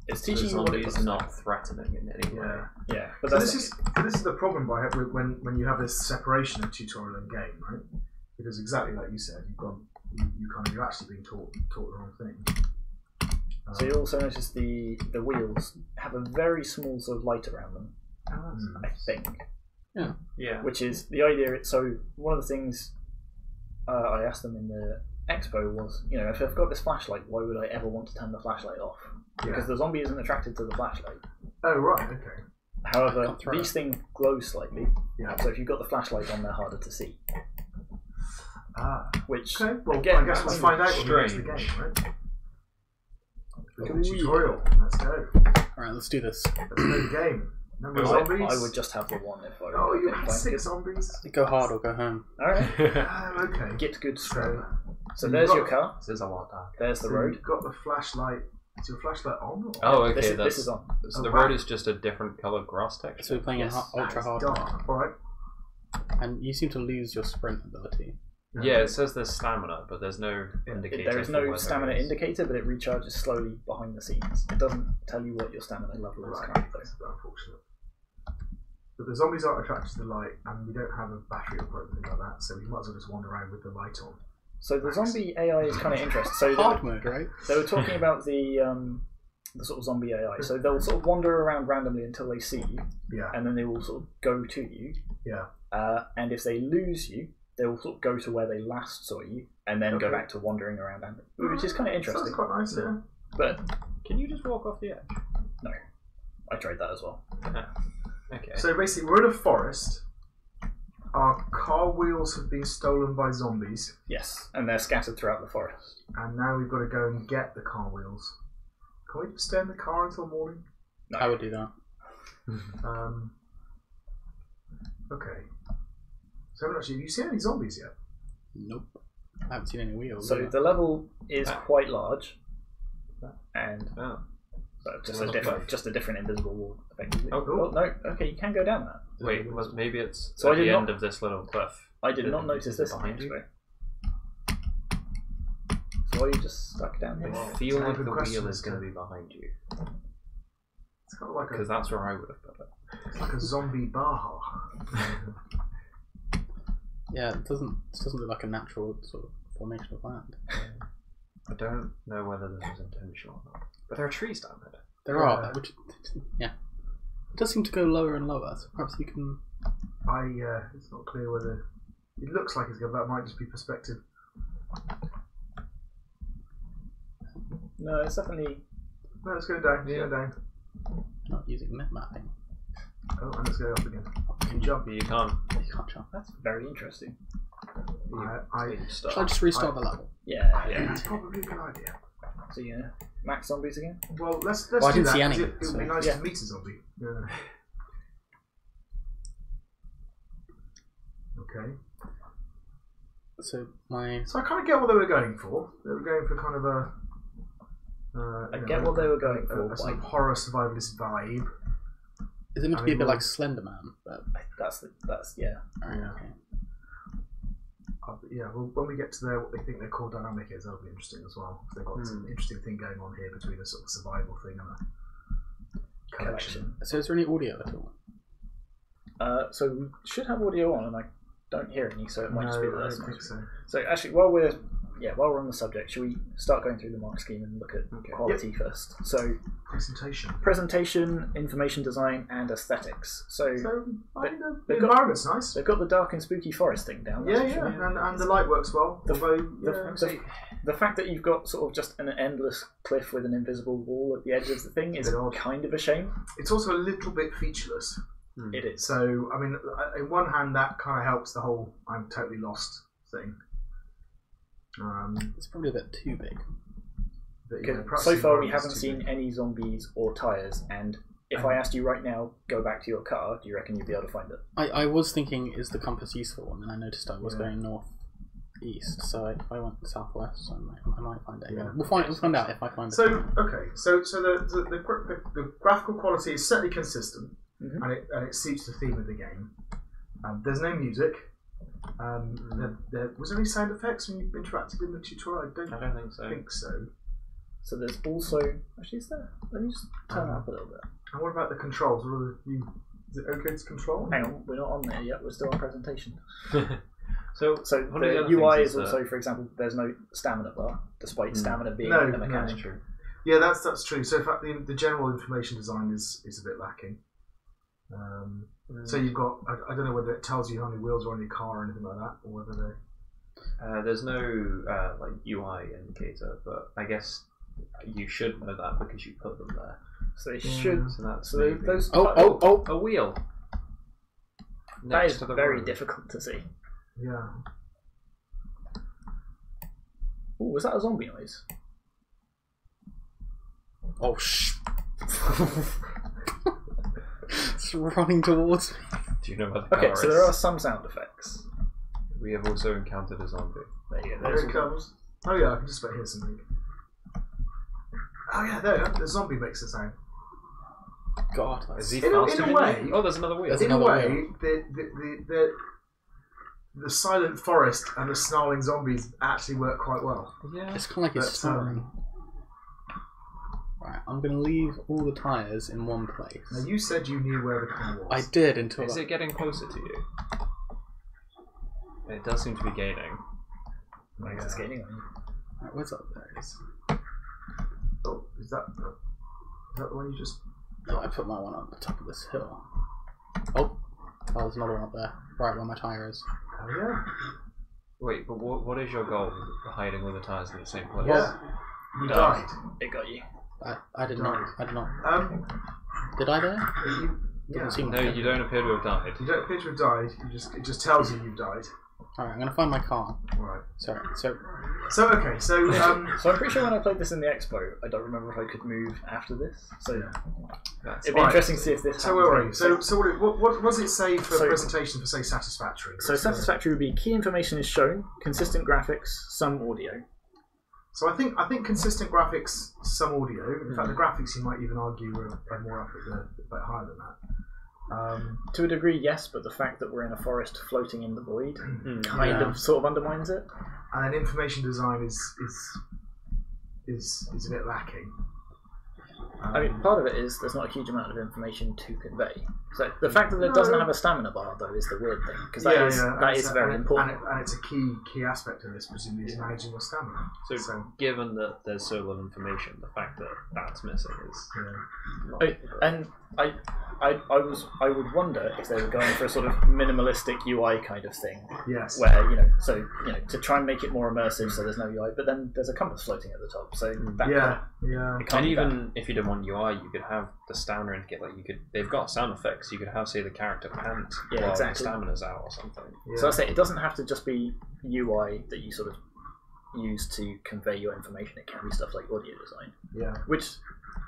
it's
the
teaching you what it
zombie is
looks
not threatening in any way.
Yeah.
Yeah, but
So
that's
this is this is the problem by when when you have this separation of tutorial and game, right? Because exactly like you said, you've gone you, you kind of you're actually being taught taught the wrong thing. Um,
So you also notice the the wheels have a very small sort of light around them.
um,
I think,
Yeah. Yeah.
Which is the idea. It so one of the things uh, I asked them in the expo was, you know, if I've got this flashlight, why would I ever want to turn the flashlight off? Because the zombie isn't attracted to the flashlight.
Oh right, okay.
However, these things glow slightly,
Yeah.
so if you've got the flashlight on, they're harder to see.
Ah,
Which
okay. Well,
again,
I guess let's find out when we get to the
strange.
game, right? Look at
Ooh,
the
yeah.
tutorial. Let's go.
Alright, let's do this.
Let's play the game. Number of
I,
zombies.
I would just have the one if I.
Oh, you
if
had
I
six
could.
zombies.
Go hard or go home.
All right,
Ah, okay.
get good
So,
scroll. So
you've
there's
got-
your car.
This is a lot darker.
There's the
so
road.
You've got the flashlight. Is your flashlight on? Or
Oh, okay.
This, is,
that's,
this is on.
so
Oh,
the
wow.
road is just a different color grass texture.
So we're playing
Yes,
in hu- ultra
That's
hard,
Dark. All right.
and you seem to lose your sprint ability.
Yeah, it says there's stamina, but there's no
It-
indicator.
there is
for
no
whether
stamina
it's-
indicator, but it recharges slowly behind the scenes. It doesn't tell you what your stamina level is
Right.
currently.
That's unfortunate. But the zombies aren't attracted to the light, and we don't have a battery or anything like that, so we might as well just wander around with the light on.
So the zombie AI is kind of interesting. So they
Hard
were,
mode, right?
they were talking about the um, the sort of zombie AI. So they'll sort of wander around randomly until they see you,
Yeah,
and then they will sort of go to you.
yeah.
Uh, and if they lose you, they will sort of go to where they last saw you, and then go
Okay.
back to wandering around, randomly, which is kind of interesting.
Sounds quite nice, yeah.
But
Can you just walk off the edge?
No, I tried that as well.
Okay.
So basically, we're in a forest. Our car wheels have been stolen by zombies,
Yes, and they're scattered throughout the forest.
and now we've got to go and get the car wheels. Can we just stay in the car until morning?
No.
I would do that.
Um, okay. So, haven't actually, have you seen any zombies yet?
Nope. I haven't seen any wheels.
So
either.
the level is
Ah.
quite large, and
Oh.
Uh, just a different, just a different invisible wall, effectively.
Oh,
oh no, okay, you can go down that.
Wait, was, maybe it's
So I
at the
did
end
not-
of this little cliff.
I did not notice this
behind you?
expo. So are you just stuck down here?
I feel
It's
like the wheel is going
so-
to be behind you
It's kind of like
because
a,
that's where I would have put it.
it's like a zombie bar.
yeah, it doesn't. It doesn't look like a natural sort of formation of land.
I don't know whether this was intentional or not, but there are trees down there.
There
Yeah.
are, which yeah, it does seem to go lower and lower. So perhaps you can.
I, uh, it's not clear whether. It looks like it's good, that might just be perspective.
No, it's definitely.
No, it's going down, it's going down.
Not using map mapping.
Oh, and it's going up again. You can jump.
You can't.
You can't jump.
That's very interesting.
I, I,
you start.
Shall I just restart the level?
Yeah, yeah.
that's probably a good idea.
So yeah, max zombies again.
Well, let's let's
Well, I
do
didn't
that.
see
'cause
any,
It, it would be
so-
nice
Yeah.
to meet a zombie. Yeah. Okay.
So my
So I kind of get what they were going for. They were going for kind of a. Uh,
I
you
get
know,
what they were going
a,
for,
A, a sort of
but-
horror survivalist vibe.
is it meant
I
to be a bit like Slender Man? But
I, that's the, that's yeah.
alright,
Yeah.
okay.
Uh, but yeah, well, when we get to their what they think their core dynamic is, that'll be interesting as well. They've got some interesting thing going on here between a sort of survival thing and a collection.
Collection.
So is there any audio at all?
Uh, so we should have audio on, and I don't hear any, so it might just be
No,
that
I
that's
don't
not-
think so.
So actually, while we're yeah, while we're on the subject, should we start going through the mark scheme and look at
Okay.
quality first? So
Presentation.
presentation, information design, and aesthetics. So
So I the, the
they've got-
nice.
they've got the dark and spooky forest thing down.
Yeah, yeah,
sure.
and, and the light works well.
The-
although,
The,
yeah,
the, the fact that you've got sort of just an endless cliff with an invisible wall at the edge of the thing is
Bit odd.
kind of a shame.
it's also a little bit featureless.
It is.
So, I mean, uh, in one hand, that kind of helps the whole "I'm totally lost" thing. Um,
It's probably a bit too big.
But, yeah,
Because
perhaps
so far we haven't
too
seen any zombies or tires, and if I asked you right now, go back to your car, do you reckon you'd be able to find it?
I, I was thinking, is the compass useful? And then I noticed I was
Yeah.
going north east, so if I went southwest, I might, I might find it again.
Yeah.
We'll find we'll find out if I find it.
So okay, so so the the, the, gra- the, the graphical quality is certainly consistent,
Mhm.
and it and it suits the theme of the game. Um, there's no music. Um, there, there, was there any sound effects when you interacted in the tutorial? I don't,
I don't think so.
think so.
So there's also actually is there? Let me just turn it up a little bit.
And what about the controls? What are the, you, is it okay to control?
Hang on, we're not on there yet. We're still on presentation.
so,
So
one of
the UI
things
is
that-
also, for example, there's no stamina bar, despite
Hmm.
stamina being
No,
a
no.
mechanic.
That's true.
Yeah, that's that's true. So in fact, the, the general information design is is a bit lacking. Um, So you've got I, I don't know whether it tells you how many wheels are on your car or anything like that, or whether they
Uh, there's no uh, like UI indicator, but I guess you should know that because you put them there.
So they
Yeah.
should.
So that's
So
maybe-
those.
oh oh oh!
a wheel.
that
Next
is
to the
very
road.
difficult to see.
yeah.
Oh, was that a zombie noise?
Oh shh! it's running towards me.
Do you know where the
Okay, so there are some sound effects.
We have also encountered a zombie.
There you go.
There
There's
it comes. Oh yeah, I can just about hear something. Oh yeah, there. The zombie makes a sound.
God,
Is he
In a- in
faster
a
than
way-
you? Oh, there's another wheel.
There's
in a
another
way,
wheel.
the, the, the, the, the silent forest and the snarling zombies actually work quite well.
Yeah.
it's kind of like it's
But, um,
stirring. Right, I'm gonna leave all the tires in one place.
Now you said you knew where the car was.
I did until
Is
I-
it getting closer to you? It does seem to be gaining.
Like it's getting on you.
Right, where's up there?
Oh, is that is that the one you just?
No, I put my one on the top of this hill. Oh, oh, there's another one up there. Right where my tire is.
Oh yeah.
Wait, but what, what is your goal? Hiding all the tires in the same place?
Yeah. You
No.
died.
It got you.
I, I did not. I did not.
Um.
Did I there?
You, yeah.
Doesn't seem
No,
like it.
you don't appear to have died.
You don't appear to have died. You just it just tells you you've died.
Alright, I'm gonna find my car.
Right.
Sorry. So
So okay. So um.
So I'm pretty sure when I played this in the expo, I don't remember if I could move after this. So
That's
it'd be
Alright.
interesting to see if this.
So where
happens.
were you? So so what, what, what does it say for
So-
presentation for say satisfactory?
So satisfactory would be key information is shown, consistent graphics, some audio.
So I think I think consistent graphics, some audio. In
Hmm.
fact, the graphics you might even argue are, are more up at the a bit higher than that. Um,
To a degree, yes, but the fact that we're in a forest floating in the void
Hmm.
kind
Yeah.
of sort of undermines it.
and then information design is is is is a bit lacking.
I mean, part of it is there's not a huge amount of information to convey. So the fact that it doesn't have a stamina bar, though, is the weird thing because that is
and
that
it's
is
a-
very
and it-
important.
and, it, and it's a key key aspect of this, presumably, is managing your stamina.
So,
So-
given that there's so little information, the fact that that's missing is
Yeah.
not
I, and I, I, I was, I would wonder if they were going for a sort of minimalistic UI kind of thing,
Yes.
where you know, so you know, to try and make it more immersive, so there's no UI, but then there's a compass floating at the top, so mm. that
yeah. Yeah.
it can't
and
be bad.
even if you didn't want UI, you could have the stamina indicator. Like you could, they've got sound effects. You could have, say, the character pant
Yeah,
while
exactly.
the stamina's out or something.
yeah.
So I say it doesn't have to just be UI that you sort of use to convey your information. It can be stuff like audio design,
yeah.
which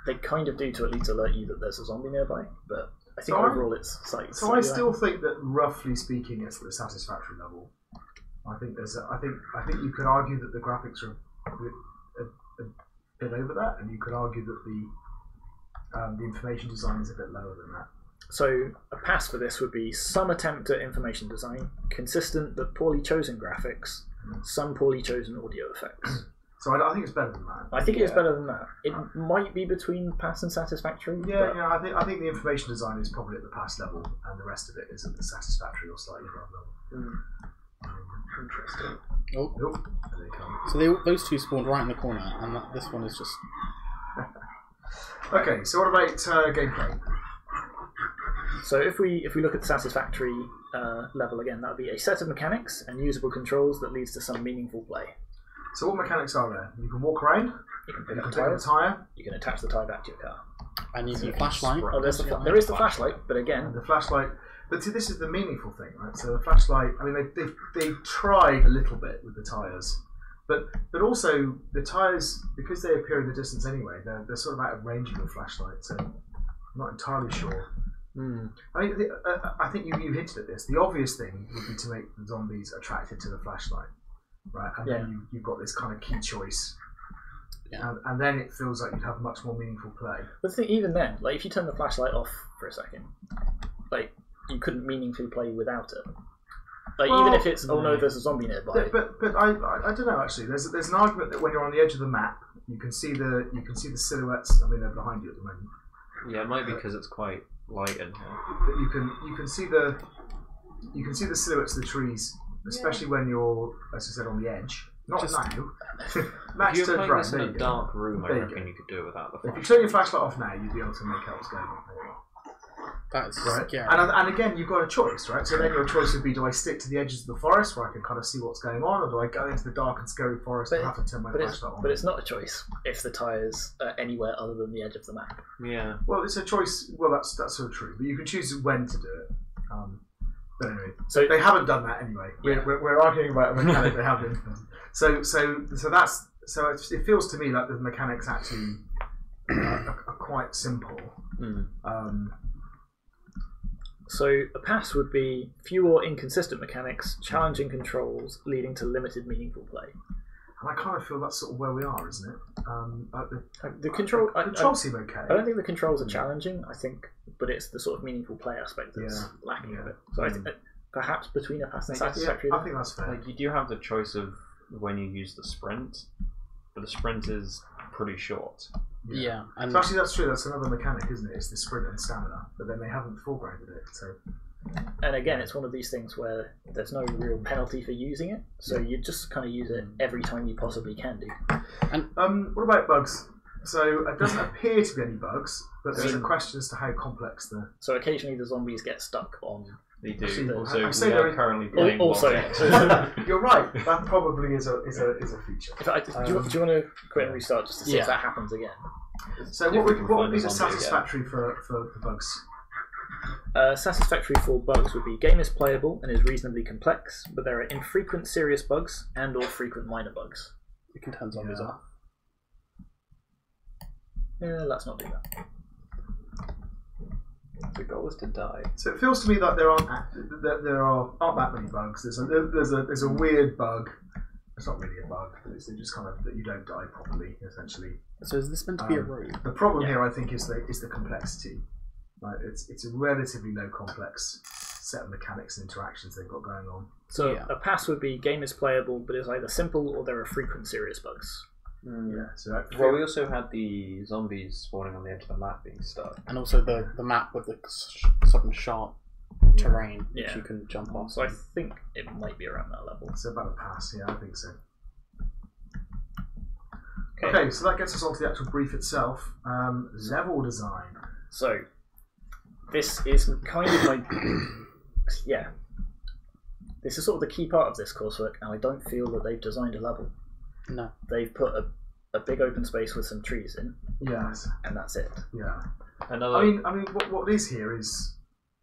they kind of do to at least alert you that there's a zombie nearby. But I think
So I-
overall it's slightly.
So I still think that, roughly speaking, it's at the satisfactory level. I think there's. A, I think. I think you could argue that the graphics are a, bit- a, a bit over that, and you could argue that the um, the information design is a bit lower than that.
So a pass for this would be some attempt at information design, consistent but poorly chosen graphics, some poorly chosen audio effects.
So I, I think it's better than that.
I think it is better than that. It might be between pass and satisfactory.
Yeah,
but
yeah. I think I think the information design is probably at the pass level, and the rest of it is at the satisfactory or slightly above level.
Interesting.
Oh,
Nope. There they come.
so they, those two spawned right in the corner, and that, this one is just.
Okay. So what about uh, gameplay?
So if we if we look at the satisfactory uh, level again, that would be a set of mechanics and usable controls that leads to some meaningful play.
So what mechanics are there? You can walk around.
You can pick
You
up
can pick up a
tires.
tire.
You can attach the tire back to your car.
And using
you
a flashlight.
Oh, there's the fla- there is the flashlight, but again,
the flashlight. But see, this is the meaningful thing, right? So the flashlight. I mean, they they they tried a little bit with the tires, But but also the tires because they appear in the distance anyway, they're, they're sort of out of range of the flashlight. So I'm not entirely sure.
Hmm.
I mean, the, uh, I think you, you hinted at this. The obvious thing would be to make the zombies attracted to the flashlight, right? And then you, you've got this kind of key choice,
Yeah.
and, and then it feels like you'd have much more meaningful play.
But the thing, even then, like if you turn the flashlight off for a second, like you couldn't meaningfully play without it. Like even if it's oh no, there's a zombie nearby.
But but, but I, I I don't know actually. There's there's an argument that when you're on the edge of the map, you can see the you can see the silhouettes. I mean, they're behind you at the moment.
Yeah, it might be because it's quite light in here.
But you can you can see the you can see the silhouettes of the trees, especially when you're, as I said, on the edge. Not
Just-
now.
If you're
turns
playing
around.
this in
There
a
you go.
dark room, I
There you
reckon
go.
you could do it without the
If you
flash.
turn your flashlight off now, you'd be able to make out what's going on.
That's.
Right.
scary.
And, and again, you've got a choice, right? So then your choice would be: do I stick to the edges of the forest where I can kind of see what's going on, or do I go into the dark and scary forest
But
and have to turn my
but it's
flashlight on?
but it's not a choice if the tires are anywhere other than the edge of the map.
Yeah.
Well, it's a choice. Well, that's that's sort of true, but you can choose when to do it. Um, but anyway,
So
they haven't done that anyway. We're,
Yeah.
we're, we're arguing about a mechanic they haven't. So so so that's so it, it feels to me like the mechanics actually uh, are, are quite simple.
Hmm.
Um,
so a pass would be few or inconsistent mechanics, challenging controls, leading to limited meaningful play.
and I kind of feel that's sort of where we are, isn't it? Um, like the,
Like, The control, I,
the
I,
controls seem okay.
I don't think the controls are challenging. I think, but it's the sort of meaningful play aspect that's
Yeah.
lacking
Yeah.
of it. So I think perhaps between a pass and
I guess, yeah,
satisfactory.
I think that's fair.
Like you do have the choice of when you use the sprint, but the sprint is pretty short.
yeah, and
So actually, that's true. That's another mechanic, isn't it? It's the sprint and stamina, but then they haven't foregrounded it. So
And again, it's one of these things where there's no real penalty for using it, so you just kind of use it every time you possibly can do.
And um, what about bugs? So it doesn't appear to be any bugs, but there's a question as to how complex the.
So occasionally the zombies get stuck on.
They do.
Actually,
so
I- I say
we
there
are
is-
currently playing
also-
You're right. That probably is a is a is a feature.
In fact, do, you,
Um,
do you want to quit and restart just to see
yeah.
if that happens again?
So
If
what
we
would what would be the
zombie again.
satisfactory for for the bugs?
Uh, satisfactory for bugs would be game is playable and is reasonably complex, but there are infrequent serious bugs and or frequent minor bugs.
we can turn zombies
Yeah.
off.
Yeah, let's not do that.
The goal is to die.
So it feels to me that there aren't act- that there are aren't that many bugs. There's a there's a there's a weird bug. It's not really a bug. It's just kind of that you don't die properly, essentially.
So is this meant to be a
Um,
room?
The problem
Yeah.
here, I think, is the is the complexity. Right? It's it's a relatively low complex set of mechanics and interactions they've got going on.
So
Yeah.
a pass would be game is playable, but is either simple or there are frequent serious bugs.
Yeah. So that
Well, we also had the zombies spawning on the edge of the map being stuck.
And also the, the map with the sh- sudden sharp terrain which you can jump off.
So I think it might be around that level.
it's about a pass. Yeah, I think so.
Okay.
Okay, so that gets us onto the actual brief itself. Um, level design.
So this is kind of like yeah. This is sort of the key part of this coursework, and I don't feel that they've designed a level.
No.
They've put a, a big open space with some trees in,
Yes.
and that's it.
Yeah.
Another.
I mean, I mean, what, what is here is,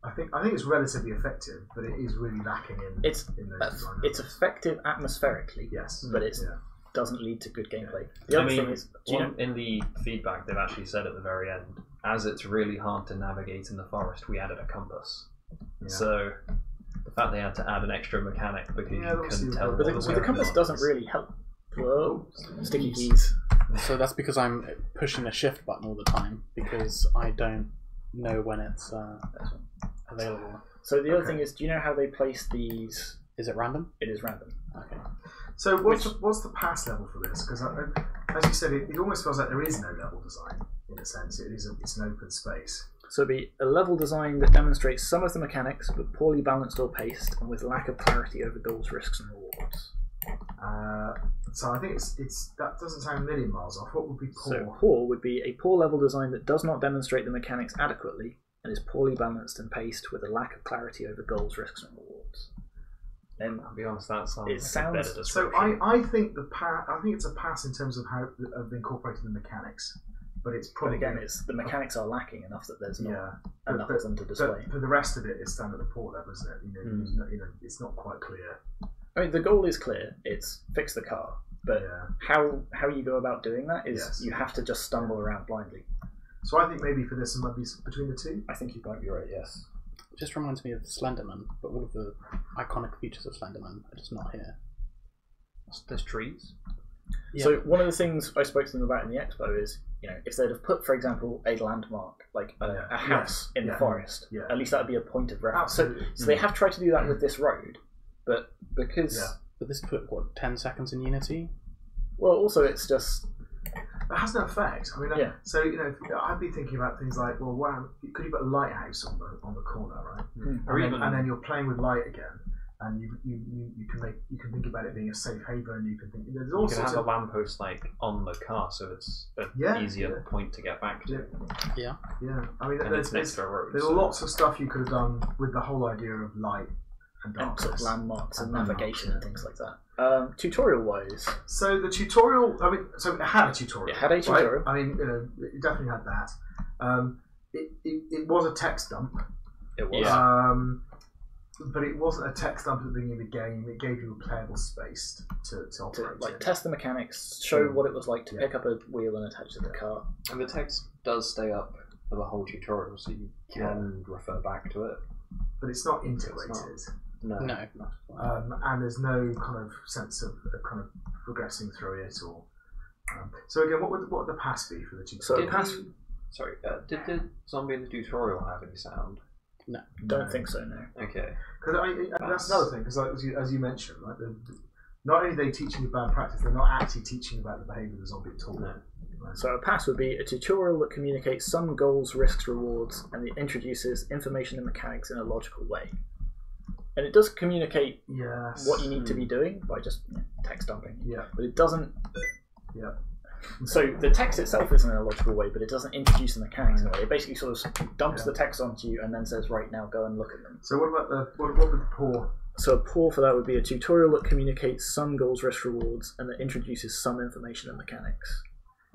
I think, I think it's relatively effective, but it is really lacking in
It's
in those
uh,
design.
it's effective atmospherically,
yes,
but it's
yeah.
doesn't lead to good gameplay. The
I mean,
thing is, do you
one-
know,
in the feedback, they've actually said at the very end, as it's really hard to navigate in the forest, we added a compass.
Yeah.
So the fact they had to add an extra mechanic because
Yeah,
you
that
couldn't
was-
tell.
but
what
the,
was
but the compass doesn't really help. Whoa, sticky keys.
So that's because I'm pushing the shift button all the time because I don't know when it's uh, available.
So the other
Okay.
thing is, do you know how they place these?
Is it random?
It is random.
Okay.
So what's
Which-
the, what's the pass level for this? Because as you said, it, it almost feels like there is no level design in a sense. It is a, it's an open space.
So it'd be a level design that demonstrates some of the mechanics, but poorly balanced or paced, and with lack of clarity over goals, risks, and rewards.
Uh, so I think it's it's that doesn't sound a million miles off. What would be poor?
So poor would be a poor level design that does not demonstrate the mechanics adequately and is poorly balanced and paced with a lack of clarity over goals, risks, and rewards. And
I'll be honest, that sounds
It
like
sounds-
a better
So. I, I think the pa- I think it's a pass in terms of how of incorporating the mechanics, but it's
but
probably
again, it's the mechanics are lacking enough that there's not
yeah.
enough
but-
of them to display.
But for the rest of it, it's down at the poor level, isn't it? You know, it's you know, it's not quite clear.
I mean, the goal is clear. It's fix the car. But
Yeah.
how how you go about doing that is
Yes.
you have to just stumble around blindly.
So I think maybe for this it might be between the two.
I think you might be right. Yes.
It just reminds me of Slenderman, but all of the iconic features of Slenderman are just not here.
There's trees.
So one of the things I spoke to them about in the expo is, you know, if they'd have put, for example, a landmark like a,
Yeah.
a house in
Yeah.
the forest,
Yeah.
at least that would be a point of reference. So,
Absolutely.
so they have tried to do that with mm. this road, but because
Yeah.
But this took what ten seconds in Unity.
well, also it's just
It has no effect. I mean, uh,
Yeah.
so you know, I'd be thinking about things like, well, wow, could you put a lighthouse on the on the corner, right?
Hmm.
And,
Or
then,
even-
and then you're playing with light again, and you, you, you, you can make you can think about it being a safe haven. You can think there's all
You can
sorts
have a
of
lamppost like on the car, so it's an
Yeah,
easier
yeah.
point to get back to,
Yeah.
yeah. I mean,
and
there's,
it's next
there's,
to a road.
there's
so-
lots of stuff you could have done with the whole idea of light and
and sort of landmarks and
And landmarks,
navigation
yeah.
and things like that. Um, tutorial wise,
So the tutorial, I mean, so it had a tutorial.
It had a
right?
tutorial.
I mean, you know, it definitely had that. Um, it, it, it was a text dump,
it was
Yeah.
um, but it wasn't a text dump at the beginning of the game. It gave you a playable space to, to
to like
in.
test the mechanics, show
Mm.
what it was like to
Yeah.
pick up a wheel and attach it to the car.
And the text does stay up for the whole tutorial, so you can refer back to it.
but it's not integrated.
No.
No.
um, and there's no kind of sense of, of kind of progressing through it or. Um, so again, what would what would the pass be for the
So
tutorial?
Did
pass-
you- sorry, uh, did the zombie in the tutorial have any sound?
No, don't think so. No.
Okay.
Because I, I, that's another thing. Because like, as, you, as you mentioned, right, the, not only are they teaching you bad practice, they're not actually teaching about the behaviour of the zombie at all.
No.
So a pass would be a tutorial that communicates some goals, risks, rewards, and it introduces information and mechanics in a logical way. And it does communicate
Yes.
what you need to be doing by just text dumping,
Yeah.
but it doesn't.
Yeah.
So the text itself isn't in a logical way, but it doesn't introduce the mechanics in a way. It basically sort of dumps
Yeah.
the text onto you and then says, "Right now, go and look at them."
So what about the what, what would the poor?
So a pour for that would be a tutorial that communicates some goals, risk, rewards, and that introduces some information and mechanics.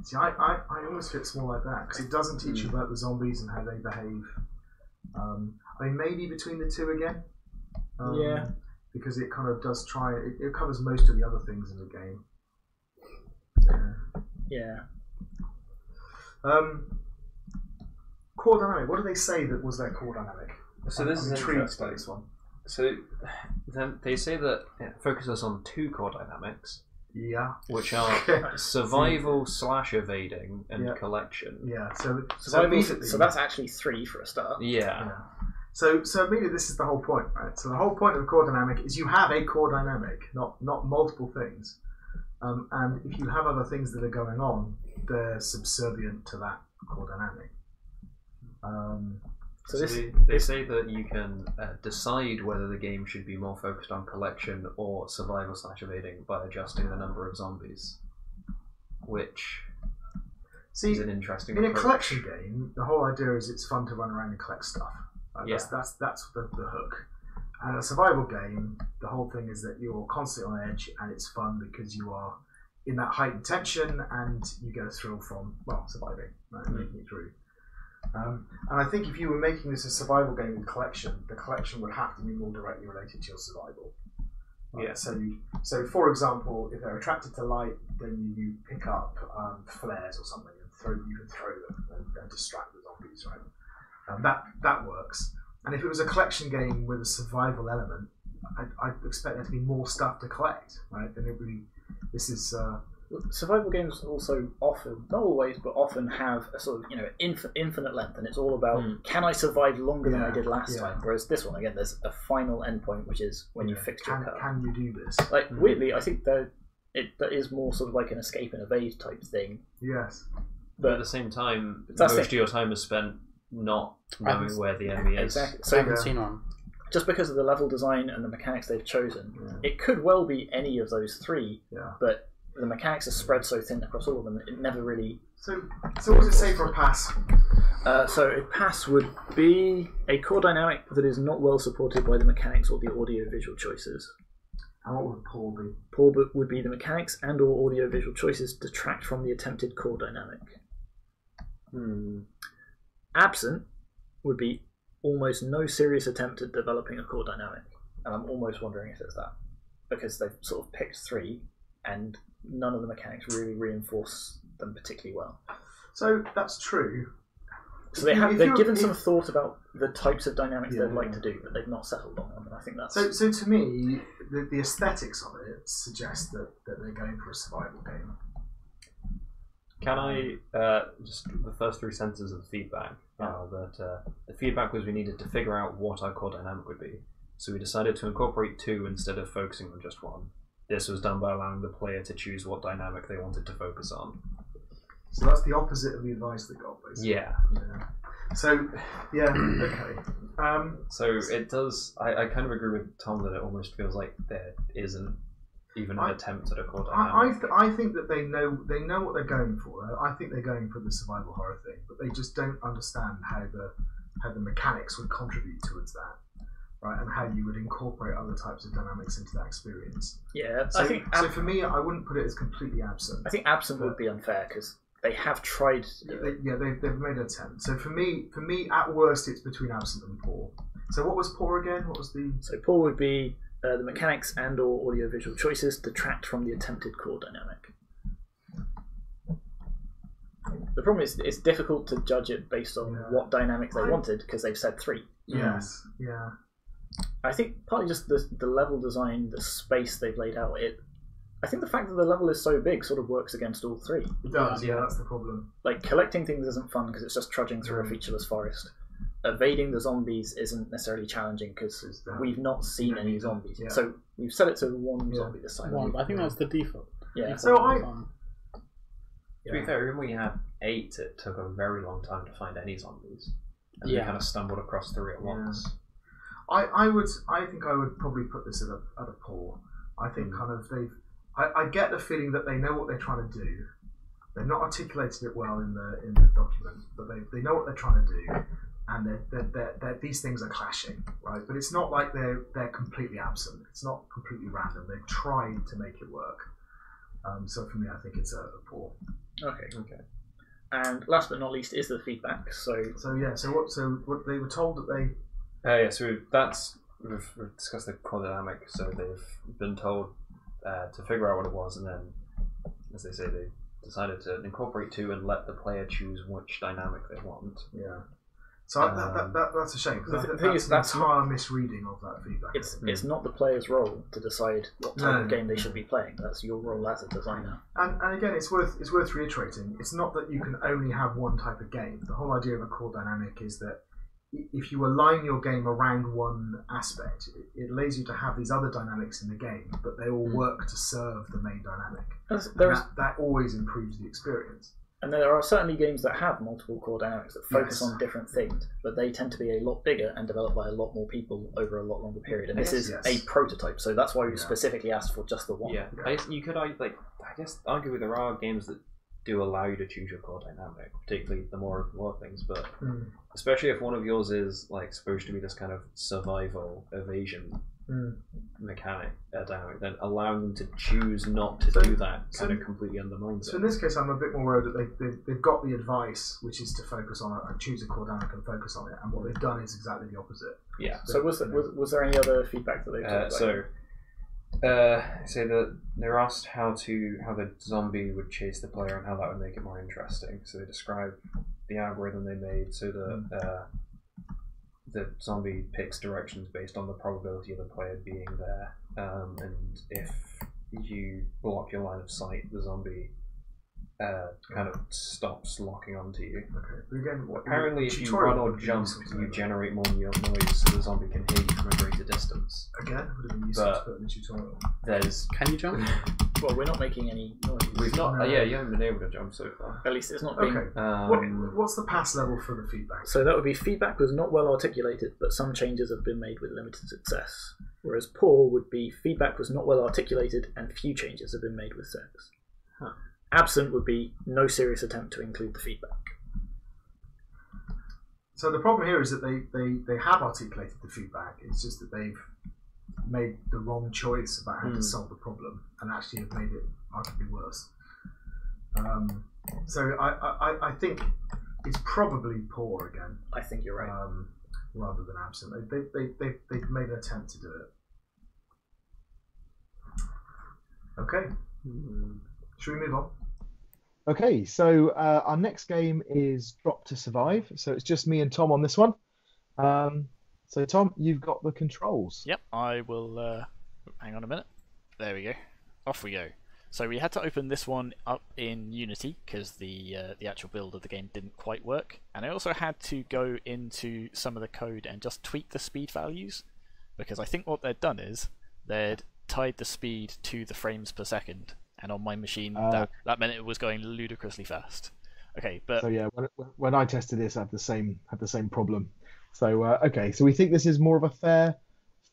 See, I, I, I almost feel it's more like that because it doesn't teach you about the zombies and how they behave. Um, I mean, maybe between the two again. Um,
Yeah.
Because it kind of does try. It, it covers most of the other things in the game. Yeah.
Yeah.
Um, core dynamic. What do they say that was their core dynamic?
So
I'm-
this
I'm
is
intrigued
interesting.
by this one.
So then they say that it focuses on two core dynamics,
Yeah.
which are survival slash evading and
Yeah.
collection.
Yeah. So, so
Survival,
immediately,
so that's actually three for a start.
Yeah.
Yeah. So, so immediately, this is the whole point, right? So the whole point of a core dynamic is you have a core dynamic, not not multiple things. Um, and if you have other things that are going on, they're subservient to that core dynamic. Um,
So
So
this
they, they say that you can uh, decide whether the game should be more focused on collection or survival slash evading by adjusting the number of zombies, which
see,
is an interesting.
in a collection game, the whole idea is it's fun to run around and collect stuff. That's,
Yeah.
that's that's the, the hook. And a survival game, the whole thing is that you're constantly on edge, and it's fun because you are in that heightened tension, and you get a thrill from well surviving, right,
Mm.
making it through. Um, and I think if you were making this a survival game with collection, the collection would have to be more directly related to your survival. Right?
Yeah.
So, you, so for example, if they're attracted to light, then you, you pick up um, flares or something and throw you can throw them and, and distract the zombies, right? Um, that that works. And if it was a collection game with a survival element, I'd, I'd expect there to be more stuff to collect, right? Then it would be. This is uh,
survival games also often, not always, but often have a sort of you know inf- infinite length, and it's all about
Mm.
can I survive longer than I did last
yeah.
time. Whereas this one, again, there's a final endpoint, which is when you fix
can,
your car.
can you do this?
Like
Mhm.
weirdly, I think that it that is more sort of like an escape and evade type thing.
Yes.
But at the same time,
That's
most of your time is spent not knowing
I've-
where the enemy is.
exactly,
I haven't
Yeah.
seen one.
just because of the level design and the mechanics they've chosen,
Yeah.
it could well be any of those three.
Yeah.
But the mechanics are spread so thin across all of them, it never really
So, so what does it say for a pass?
Uh, so a pass would be a core dynamic that is not well supported by the mechanics or the audio-visual choices.
And what would Paul be?
Poor bu- would be the mechanics and or audio-visual choices detract from the attempted core dynamic.
Hmm.
Absent would be almost no serious attempt at developing a core dynamic, and I'm almost wondering if it's that because they've sort of picked three, and none of the mechanics really reinforce them particularly well.
So that's true.
So they have, they've given
you-
some thought about the types of dynamics
Yeah.
they'd like to do, but they've not settled on them. And I think that's
So, so to me, the, the aesthetics of it suggests that, that they're going for a survival game.
Can I uh, just the first three sentences of the feedback? Uh, that uh, the feedback was we needed to figure out what our core dynamic would be, so we decided to incorporate two instead of focusing on just one. This was done by allowing the player to choose what dynamic they wanted to focus on.
So that's the opposite of the advice they got, basically.
Yeah.
Yeah. So, yeah, okay. Um,
So it does. I, I kind of agree with Tom that it almost feels like there isn't even an
I-
attempt at a core
I, I,
dynamic.
th- I think that they know they know what they're going for. I think they're going for the survival horror thing, but they just don't understand how the how the mechanics would contribute towards that, right? And how you would incorporate other types of dynamics into that experience.
yeah.
So,
I think
so
ab-
for me, I wouldn't put it as completely absent.
I think absent would be unfair because they have tried. To
They, yeah, they've, they've made an attempt. So for me, for me, at worst, it's between absent and poor. So what was poor again? What was the?
So poor would be uh, the mechanics and or audiovisual choices detract from the attempted core dynamic. The problem is it's difficult to judge it based on
Yeah.
what dynamic they
I-
wanted because they've said three.
Yes. Yeah.
I think partly just the, the level design, the space they've laid out. It, I think the fact that the level is so big sort of works against all three.
It does. Yeah, that's the problem.
Like collecting things isn't fun because it's just trudging through a
Mm.
featureless forest. Evading the zombies isn't necessarily challenging because we've not seen any zombies.
yeah.
So we've set it to one
Yeah.
zombie this time.
One, I think that's the default.
Yeah.
Default
So I-
um,
To be fair, even when you had eight, it took a very long time to find any zombies, and
Yeah.
we kind of stumbled across three at
Yeah.
once.
I, I would I think I would probably put this at a at a poor. I think
Mm.
kind of they've I, I get the feeling that they know what they're trying to do. They've not articulated it well in the in the document, but they, they know what they're trying to do, and they're, they're, they're, they're, these things are clashing, right? But it's not like they're they're completely absent. It's not completely random. They've tried to make it work. Um, so for me, I think it's a, a poor.
Okay.
Okay.
And last but not least is the feedback. So
So yeah. So what? So what they were told that they
Uh, yeah, so we've, that's we've, we've discussed the core dynamic. So they've been told uh, to figure out what it was, and then, as they say, they decided to incorporate two and let the player choose which dynamic they want.
yeah. So I- that, that,
Um,
that, that's a shame. 'cause
the
I
th- thing
that's
is,
an
that's
entire misreading of that feedback.
it's
Mm.
it's not the player's role to decide what type
No,
of game they should be playing. That's your role as a designer.
And, and again, it's worth it's worth reiterating. It's not that you can only have one type of game. The whole idea of a core dynamic is that if you align your game around one aspect, it, it allows you to have these other dynamics in the game, but they all
Mm.
work to serve the main dynamic.
There's,
And
there's,
that, that always improves the experience.
And there are certainly games that have multiple core dynamics that focus
Yes.
on different things, but they tend to be a lot bigger and developed by a lot more people over a lot longer period. And this
Yes,
is
yes.
a prototype, so that's why we
Yeah.
specifically asked for just the one.
Yeah, I guess you could argue, like I guess argue there are games that do allow you to choose your core dynamic, particularly the more open world things. But
Mm.
especially if one of yours is like supposed to be this kind of survival evasion. Mechanic uh, dynamic, then allowing them to choose not to
So-
do that
so-
kind of completely undermines
So in
it.
this case, I'm a bit more worried that they, they, they've got the advice, which is to focus on it and choose a core dynamic and focus on it. And what they've done is exactly the opposite.
Yeah.
So was, there, was was there any other feedback that they
Uh,
talked
so,
about?
uh, say that they're asked how to how the zombie would chase the player and how that would make it more interesting. So they describe the algorithm they made so that uh, the zombie picks directions based on the probability of the player being there, um, and if you block your line of sight, the zombie uh, kind of stops locking onto you.
Okay. But again, what,
Apparently, if you
tutorial
run or
would be
jump,
useful to
you
know.
generate more no- noise so the zombie can hear you from a greater distance.
Again, would have been useful
But-
to put in the tutorial.
There's
Can you jump?
Well, we're not making any noise.
We've not.
No.
Uh, yeah, you haven't been able to jump so far.
At least it's not being.
Okay.
Um,
What, what's the pass level for the feedback?
So that would be feedback was not well articulated, but some changes have been made with limited success. Whereas poor would be feedback was not well articulated and few changes have been made with success. Absent would be no serious attempt to include the feedback.
So the problem here is that they, they, they have articulated the feedback. It's just that they've made the wrong choice about how
Hmm.
to solve the problem and actually have made it arguably worse. Um, so I, I, I think it's probably poor again,
I think you're right.
um, rather than absent. They, they, they, they, they've made an attempt to do it. Okay,
Hmm. Should we move on?
Okay, so uh, our next game is Drop to Survive. So it's just me and Tom on this one. Um, so Tom, you've got the controls.
Yep, I will. Uh, hang on a minute. There we go. Off we go. So we had to open this one up in Unity because the uh, the actual build of the game didn't quite work, and I also had to go into some of the code and just tweak the speed values because I think what they'd done is they'd tied the speed to the frames per second, and on my machine
Uh,
that that meant it was going ludicrously fast. Okay, but
So yeah, when, when I tested this, I had the same had the same problem. So uh, okay, so we think this is more of a fair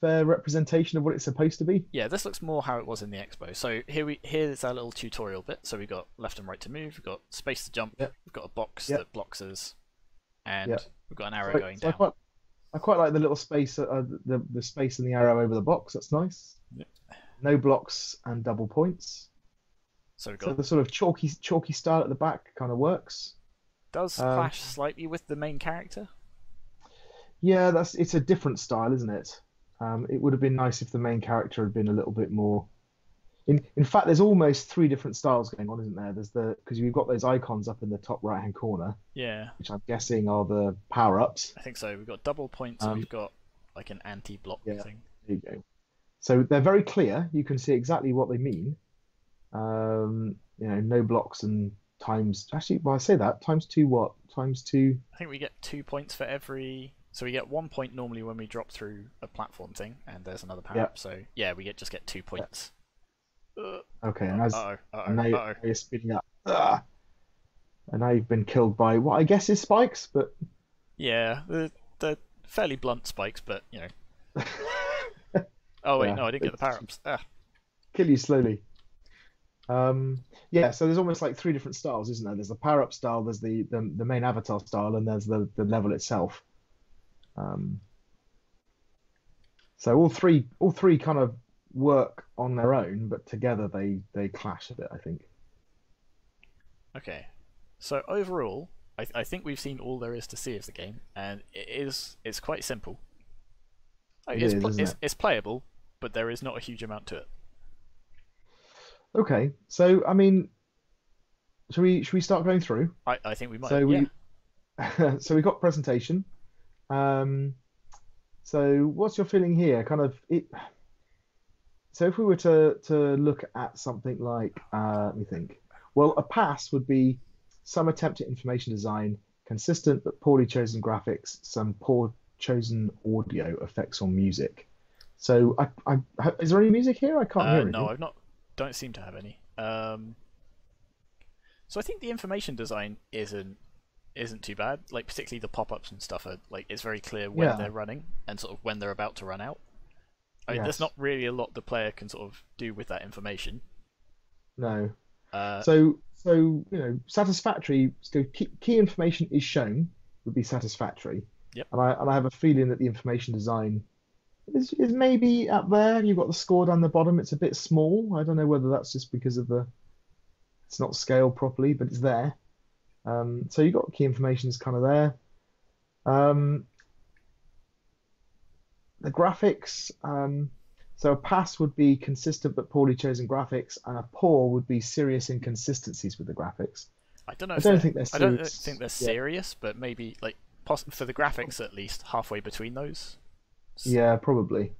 fair representation of what it's supposed to be.
Yeah, this looks more how it was in the expo. So here we here's our little tutorial bit. So we've got left and right to move, we've got space to jump,
Yep.
we've got a box
Yep.
that blocks us, and
Yep.
we've got an arrow
So-
going
so I
down.
quite, I quite like the little space, uh, the the space and the arrow over the box. That's nice. No blocks and double points.
So
So the sort of chalky chalky style at the back kind of works.
does
um,
clash slightly with the main character.
Yeah, that's it's a different style, isn't it? Um, it would have been nice if the main character had been a little bit more. In in fact, there's almost three different styles going on, isn't there? There's the because you've got those icons up in the top right hand corner,
Yeah,
which I'm guessing are the power ups.
I think so. We've got double points,
Um,
we've got like an anti-block
yeah.
thing.
There you go. So they're very clear. You can see exactly what they mean. Um, you know, no blocks and times. Actually, well, I say that times two. What times two?
I think we get two points for every. So we get one point normally when we drop through a platform thing, and there's another power
Yeah.
up. So yeah, we get just get two points. Uh
Okay, and as
oh, uh
and now,
oh,
you-
uh
now you're speeding up. Ah! And now you've been killed by what I guess is spikes, but
Yeah, the the fairly blunt spikes, but you know. Oh wait,
Yeah,
no, I didn't get the power ups. Ah,
kill you slowly. Um, yeah, so there's almost like three different styles, isn't there? There's the power up style, there's the, the the main avatar style, and there's the the level itself. Um, so all three all three kind of work on their own, but together they they clash a bit, I think.
okay. So overall, I I think we've seen all there is to see of the game, and it is it's quite simple.
It
it's, pl- it's
it?
it's playable, but there is not a huge amount to it.
Okay, so I mean, should we should we start going through?
I, I think we might.
So
yeah.
we so we got presentation. Um, so what's your feeling here? Kind of it. So if we were to to look at something like, uh, let me think. Well, a pass would be some attempt at information design, consistent but poorly chosen graphics, some poor chosen audio effects or music. So I, I is there any music here? I can't
Uh,
hear
no. I've not. Don't seem to have any. Um, so I think the information design isn't isn't too bad. Like particularly the pop-ups and stuff are like it's very clear when
Yeah.
they're running and sort of when they're about to run out. I mean, there's not really a lot the player can sort of do with that information.
No.
Uh,
So, so you know, satisfactory. So key, key information is shown would be satisfactory.
Yep.
And I and I have a feeling that the information design is is maybe up there. You've got the score down the bottom. It's a bit small. I don't know whether that's just because of the it's not scaled properly, but it's there. Um, so you've got key information is kind of there. Um, the graphics. Um, so a pass would be consistent but poorly chosen graphics, and a poor would be serious inconsistencies with the graphics.
I don't know.
I don't think they're
I don't
serious.
think they're
Yeah.
but maybe like poss- for the graphics at least halfway between those.
Yeah, probably.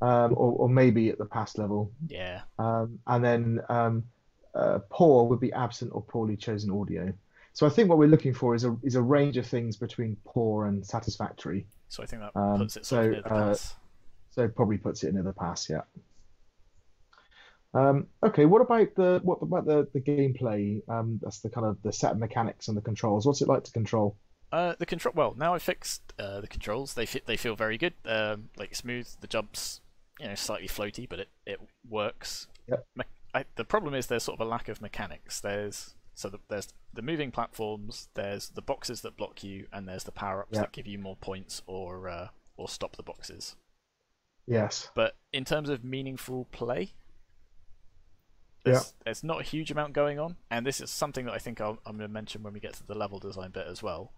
Um, or, or maybe at the pass level.
Yeah.
Um, and then um, uh, poor would be absent or poorly chosen audio. So I think what we're looking for is a is a range of things between poor and satisfactory.
So I think that
Um,
puts it
so,
near the
uh. So probably puts it near the pass, yeah. Um, okay, what about the what about the the gameplay? Um, that's the kind of the set of mechanics and the controls. What's it like to control?
Uh, the control. Well, now I fixed uh, the controls. They fit. They feel very good. Um, like smooth. The jumps, you know, slightly floaty, but it it works.
Yep.
Me- I, the problem is there's sort of a lack of mechanics. There's so the, there's the moving platforms. There's the boxes that block you, and there's the power ups
Yep.
that give you more points or uh, or stop the boxes.
Yes.
But in terms of meaningful play, there's, there's not a huge amount going on, and this is something that I think I'll, I'm going to mention when we get to the level design bit as well.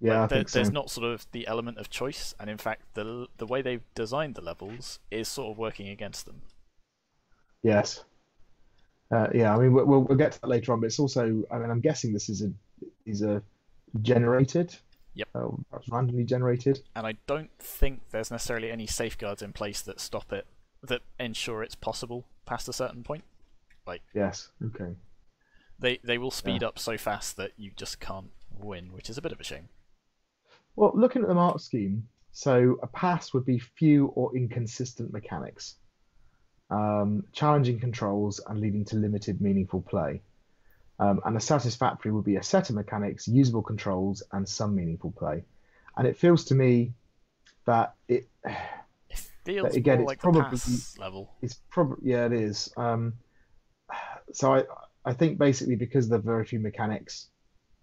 Yeah, I
Like, there,
think so.
there's not sort of the element of choice, and in fact, the the way they've designed the levels is sort of working against them.
Yes. Uh, yeah, I mean we'll, we'll get to that later on, but it's also I mean I'm guessing this is a is a generated,
Yep.
uh, perhaps randomly generated.
And I don't think there's necessarily any safeguards in place that stop it, that ensure it's possible past a certain point. Like.
Yes. Okay.
They they will speed up so fast that you just can't win, which is a bit of a shame.
Well, looking at the mark scheme, so a pass would be few or inconsistent mechanics, um, challenging controls, and leading to limited meaningful play. Um, and a satisfactory would be a set of mechanics, usable controls, and some meaningful play. And it feels to me that it
It feels
again, it's
like
probably-
the pass level.
it's probably yeah, it is. Um, so I I think basically because of the very few mechanics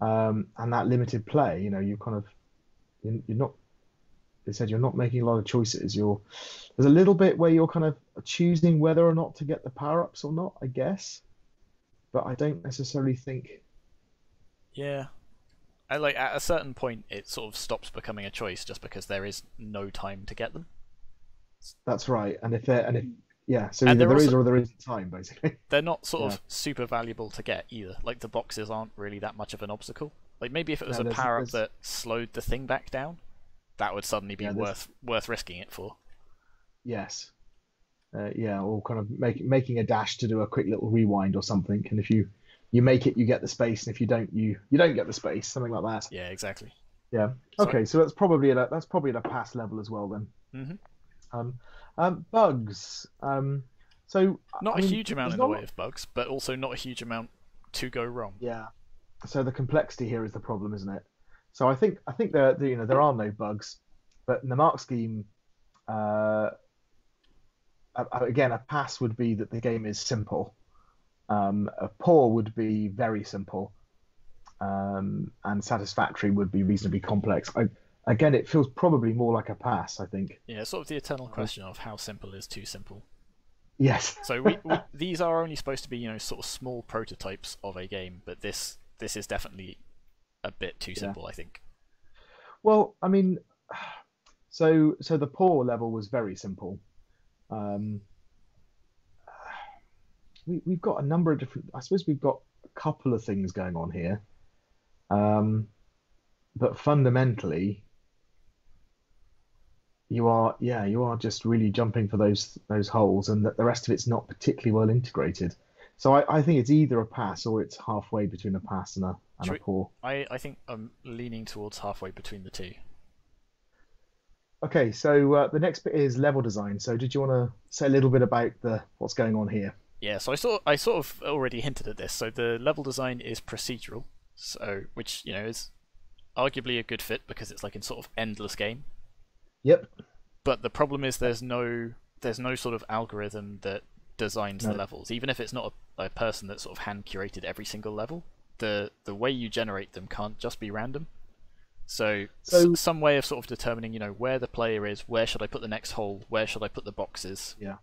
um, and that limited play, you know, you kind of you're, not. They said you're not making a lot of choices. You're there's a little bit where you're kind of choosing whether or not to get the power ups or not, I guess. But I don't necessarily think.
Yeah. I like at a certain point it sort of stops becoming a choice just because there is no time to get them.
That's right. And if they're and if yeah, so
And
either
they're
there is or there isn't time, basically.
They're not sort
Yeah.
of super valuable to get either. Like the boxes aren't really that much of an obstacle. Like maybe if it was
No,
a power up that slowed the thing back down, that would suddenly be
Yeah,
worth worth risking it for.
Yes. Uh, yeah, or kind of make, making a dash to do a quick little rewind or something. And if you you make it, you get the space, and if you don't, you you don't get the space. Something like that.
Yeah, exactly.
Yeah.
So-
Okay, so that's probably at a, that's probably at a pass level as well then.
Mhm.
Um, um, bugs. Um, so
Not
I
a
mean,
huge amount in the way of bugs, but also not a huge amount to go wrong.
Yeah. So the complexity here is the problem, isn't it? So I think I think there you know there are no bugs, but in the mark scheme, uh, again a pass would be that the game is simple. Um, a poor would be very simple, um, and satisfactory would be reasonably complex. I, again, it feels probably more like a pass. I think.
Yeah, sort of the eternal question of how simple is too simple.
Yes.
So we, we these are only supposed to be you know sort of small prototypes of a game, but this this is definitely a bit too
Yeah.
simple. I think.
Well, I mean, so so the poor level was very simple. Um, we we've got a number of different. I suppose we've got a couple of things going on here, um, but fundamentally, you are yeah you are just really jumping for those those holes, and that the rest of it's not particularly well integrated. So I, I think it's either a pass or it's halfway between a pass and a and a poor.
I, I think I'm leaning towards halfway between the two.
Okay, so uh, the next bit is level design. So did you want to say a little bit about the what's going on here?
Yeah, so I sort I sort of already hinted at this. So the level design is procedural, so which you know is arguably a good fit because it's like in sort of endless game.
Yep.
But the problem is there's no there's no sort of algorithm that designs the levels, even if it's not a, a person that sort of hand curated every single level. The the way you generate them can't just be random. So,
So-
s- some way of sort of determining, you know, where the player is, where should I put the next hole, where should I put the boxes,
Yeah.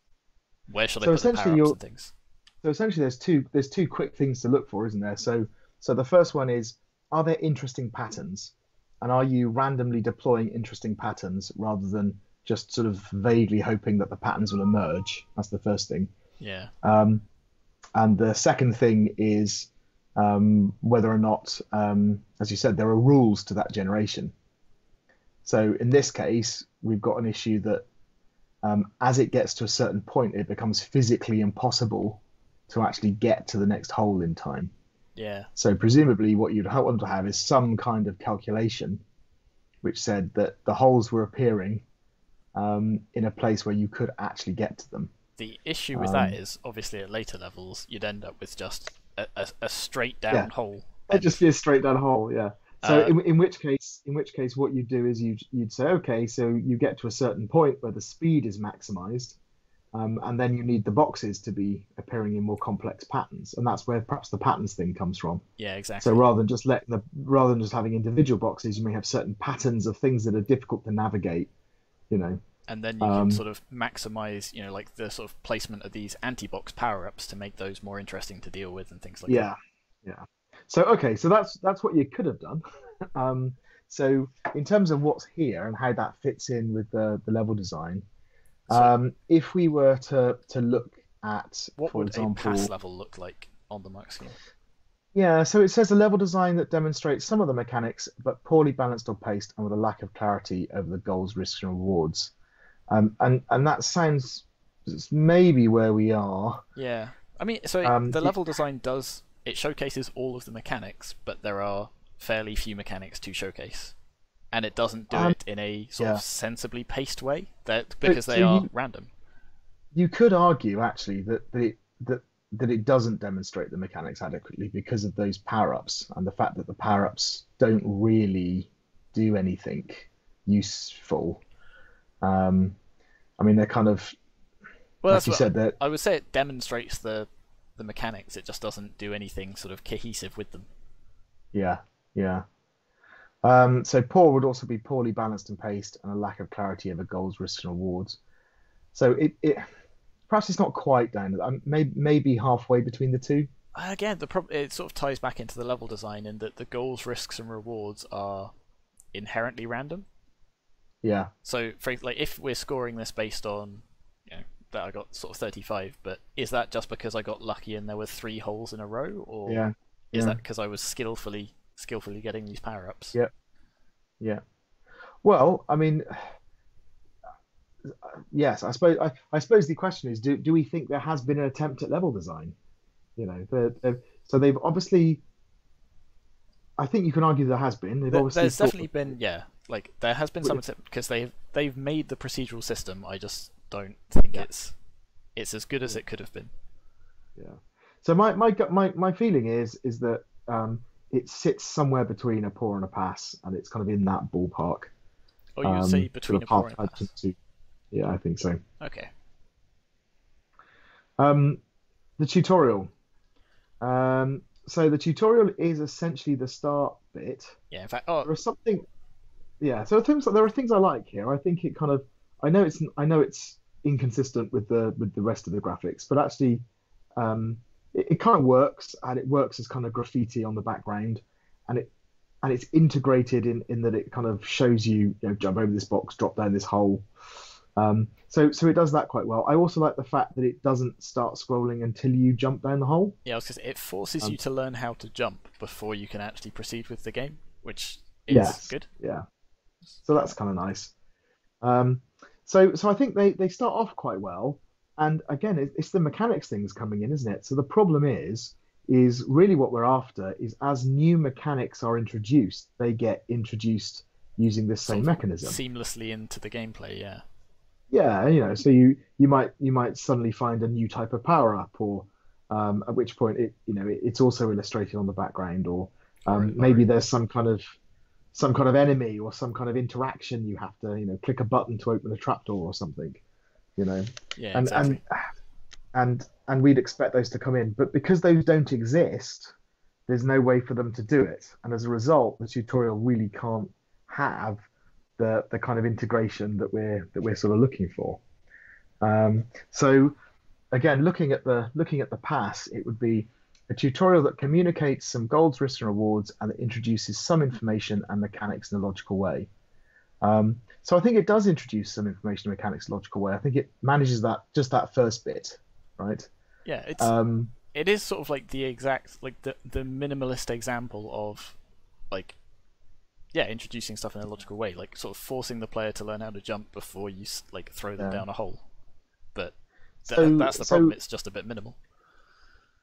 where should
So
I put the
essentially
power ups and things.
So essentially, there's two there's two quick things to look for, isn't there? So so the first one is are there interesting patterns, and are you randomly deploying interesting patterns rather than just sort of vaguely hoping that the patterns will emerge? That's the first thing.
Yeah.
Um, and the second thing is um, whether or not, um, as you said, there are rules to that generation. So in this case, we've got an issue that um, as it gets to a certain point, it becomes physically impossible to actually get to the next hole in time.
Yeah.
So presumably, what you'd want to have is some kind of calculation, which said that the holes were appearing um, in a place where you could actually get to them.
The issue with that
Um,
is obviously at later levels you'd end up with just a, a, a straight down
Yeah.
hole.
It'd just be a straight down hole, yeah. So
Uh,
in, in which case, in which case, what you'd do is you'd you'd say, okay, so you get to a certain point where the speed is maximized, um, and then you need the boxes to be appearing in more complex patterns, and that's where perhaps the patterns thing comes from.
Yeah, exactly.
So rather than just letting the rather than just having individual boxes, you may have certain patterns of things that are difficult to navigate. You know,
and then you
um,
can sort of maximize, you know, like the sort of placement of these anti-box power-ups to make those more interesting to deal with and things like that.
yeah, yeah. So okay, so that's that's what you could have done. um, so in terms of what's here and how that fits in with the the level design,
So-
um, if we were to to look at,
What
for
would
example,
a pass level look like on the mark scheme?
Yeah, so it says a level design that demonstrates some of the mechanics, but poorly balanced or paced, and with a lack of clarity over the goals, risks, and rewards. Um, and and that sounds it's maybe where we are.
Yeah, I mean, so
Um,
the level design does it showcases all of the mechanics, but there are fairly few mechanics to showcase, and it doesn't do
Um,
it in a sort
yeah.
of sensibly paced way that because they
so
are
you-
random.
You could argue actually that that it, that that it doesn't demonstrate the mechanics adequately because of those power-ups and the fact that the power-ups don't really do anything useful. Um, I mean, they're kind of
Well,
like you said that
I would say it demonstrates the the mechanics. It just doesn't do anything sort of cohesive with them.
Yeah, yeah. Um, so poor would also be poorly balanced and paced, and a lack of clarity over goals, risks, and rewards. So it, it perhaps it's not quite down. Um, maybe maybe halfway between the two.
Again, the prob- it sort of ties back into the level design in that the goals, risks, and rewards are inherently random.
Yeah,
So, for like, if we're scoring this based on, you know, that I got sort of thirty-five, but is that just because I got lucky and there were three holes in a row, or
yeah,
is
yeah.
that because I was skillfully skillfully getting these power-ups?
Yeah. yeah. Well, I mean, yes, I suppose. I, I suppose the question is, do do we think there has been an attempt at level design? You know, so they've obviously. I think you can argue there has been. They've
There-
obviously
there's definitely been, yeah, like there has been some attempt because they've they've made the procedural system. I just don't think
Yeah.
it's it's as good as it could have been.
Yeah. So my my gut- my my feeling is is that um, it sits somewhere between a poor and a pass, and it's kind of in that ballpark.
Or you
um,
say
sort
between
of
a four and a pass.
two. Yeah, I think so.
Okay.
Um, the tutorial. Um, so the tutorial is essentially the start bit.
Yeah. In fact, oh,
There is something. Yeah. So things there are things I like here. I think it kind of. I know it's I know it's inconsistent with the with the rest of the graphics, but actually, um, it, it kind of works, and it works as kind of graffiti on the background, and it and it's integrated in in that it kind of shows you, you know, jump over this box, drop down this hole. Um, so so it does that quite well. I also like the fact that it doesn't start scrolling until you jump down the hole.
yeah. I was gonna say, it forces
Um,
you to learn how to jump before you can actually proceed with the game, which is
Yes.
good.
Yeah. So that's kind of nice. Um, so so I think they they start off quite well, and again, it, it's the mechanics things coming in, isn't it? So the problem is is really what we're after is as new mechanics are introduced, they get introduced using this same mechanism.
Seamlessly into the gameplay. Yeah.
Yeah, you know, so you you might you might suddenly find a new type of power up, or um, at which point it you know it, it's also illustrated on the background, or um, maybe there's some kind of some kind of enemy or some kind of interaction you have to you know click a button to open a trapdoor or something, you know,
Yeah.
and
exactly.
and and and we'd expect those to come in, but because those don't exist, there's no way for them to do it, and as a result, the tutorial really can't have the the kind of integration that we're that we're sort of looking for. Um, so again, looking at the looking at the pass, it would be a tutorial that communicates some goals, risks, and rewards, and that introduces some information and mechanics in a logical way. Um, so I think it does introduce some information and mechanics in a logical way. I think it manages that just that first bit, right?
yeah. It's
Um,
it is sort of like the exact like the the minimalist example of like yeah introducing stuff in a logical way like sort of forcing the player to learn how to jump before you like throw them
Yeah.
down a hole but th-
So-
that's the
so-
problem it's just a bit minimal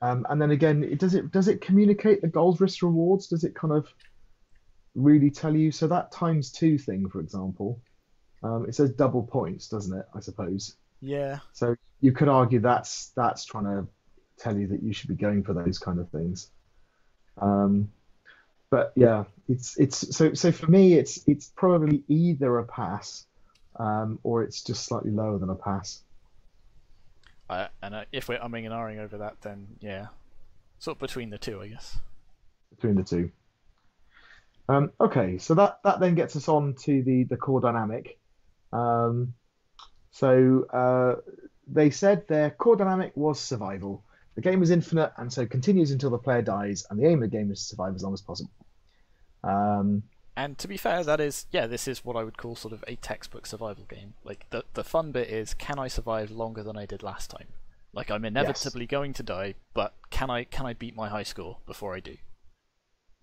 Um, and then again, it does it does it communicate the goals, risks, rewards? Does it kind of really tell you? So that times two thing, for example, um, it says double points, doesn't it? I suppose.
yeah
So you could argue that's that's trying to tell you that you should be going for those kind of things. Um, but yeah, it's it's so so for me, it's it's probably either a pass, um, or it's just slightly lower than a pass.
And if we're umming and ahhing over that then yeah sort of between the two I guess
between the two. Um, okay, so that, that then gets us on to the, the core dynamic. Um, so uh, they said their core dynamic was survival. The game is infinite and so continues until the player dies, and the aim of the game is to survive as long as possible. Um,
and to be fair that is yeah this is what I would call sort of a textbook survival game like the the fun bit is can I survive longer than I did last time Like I'm inevitably yes. going to die, but can I can I beat my high score before I do?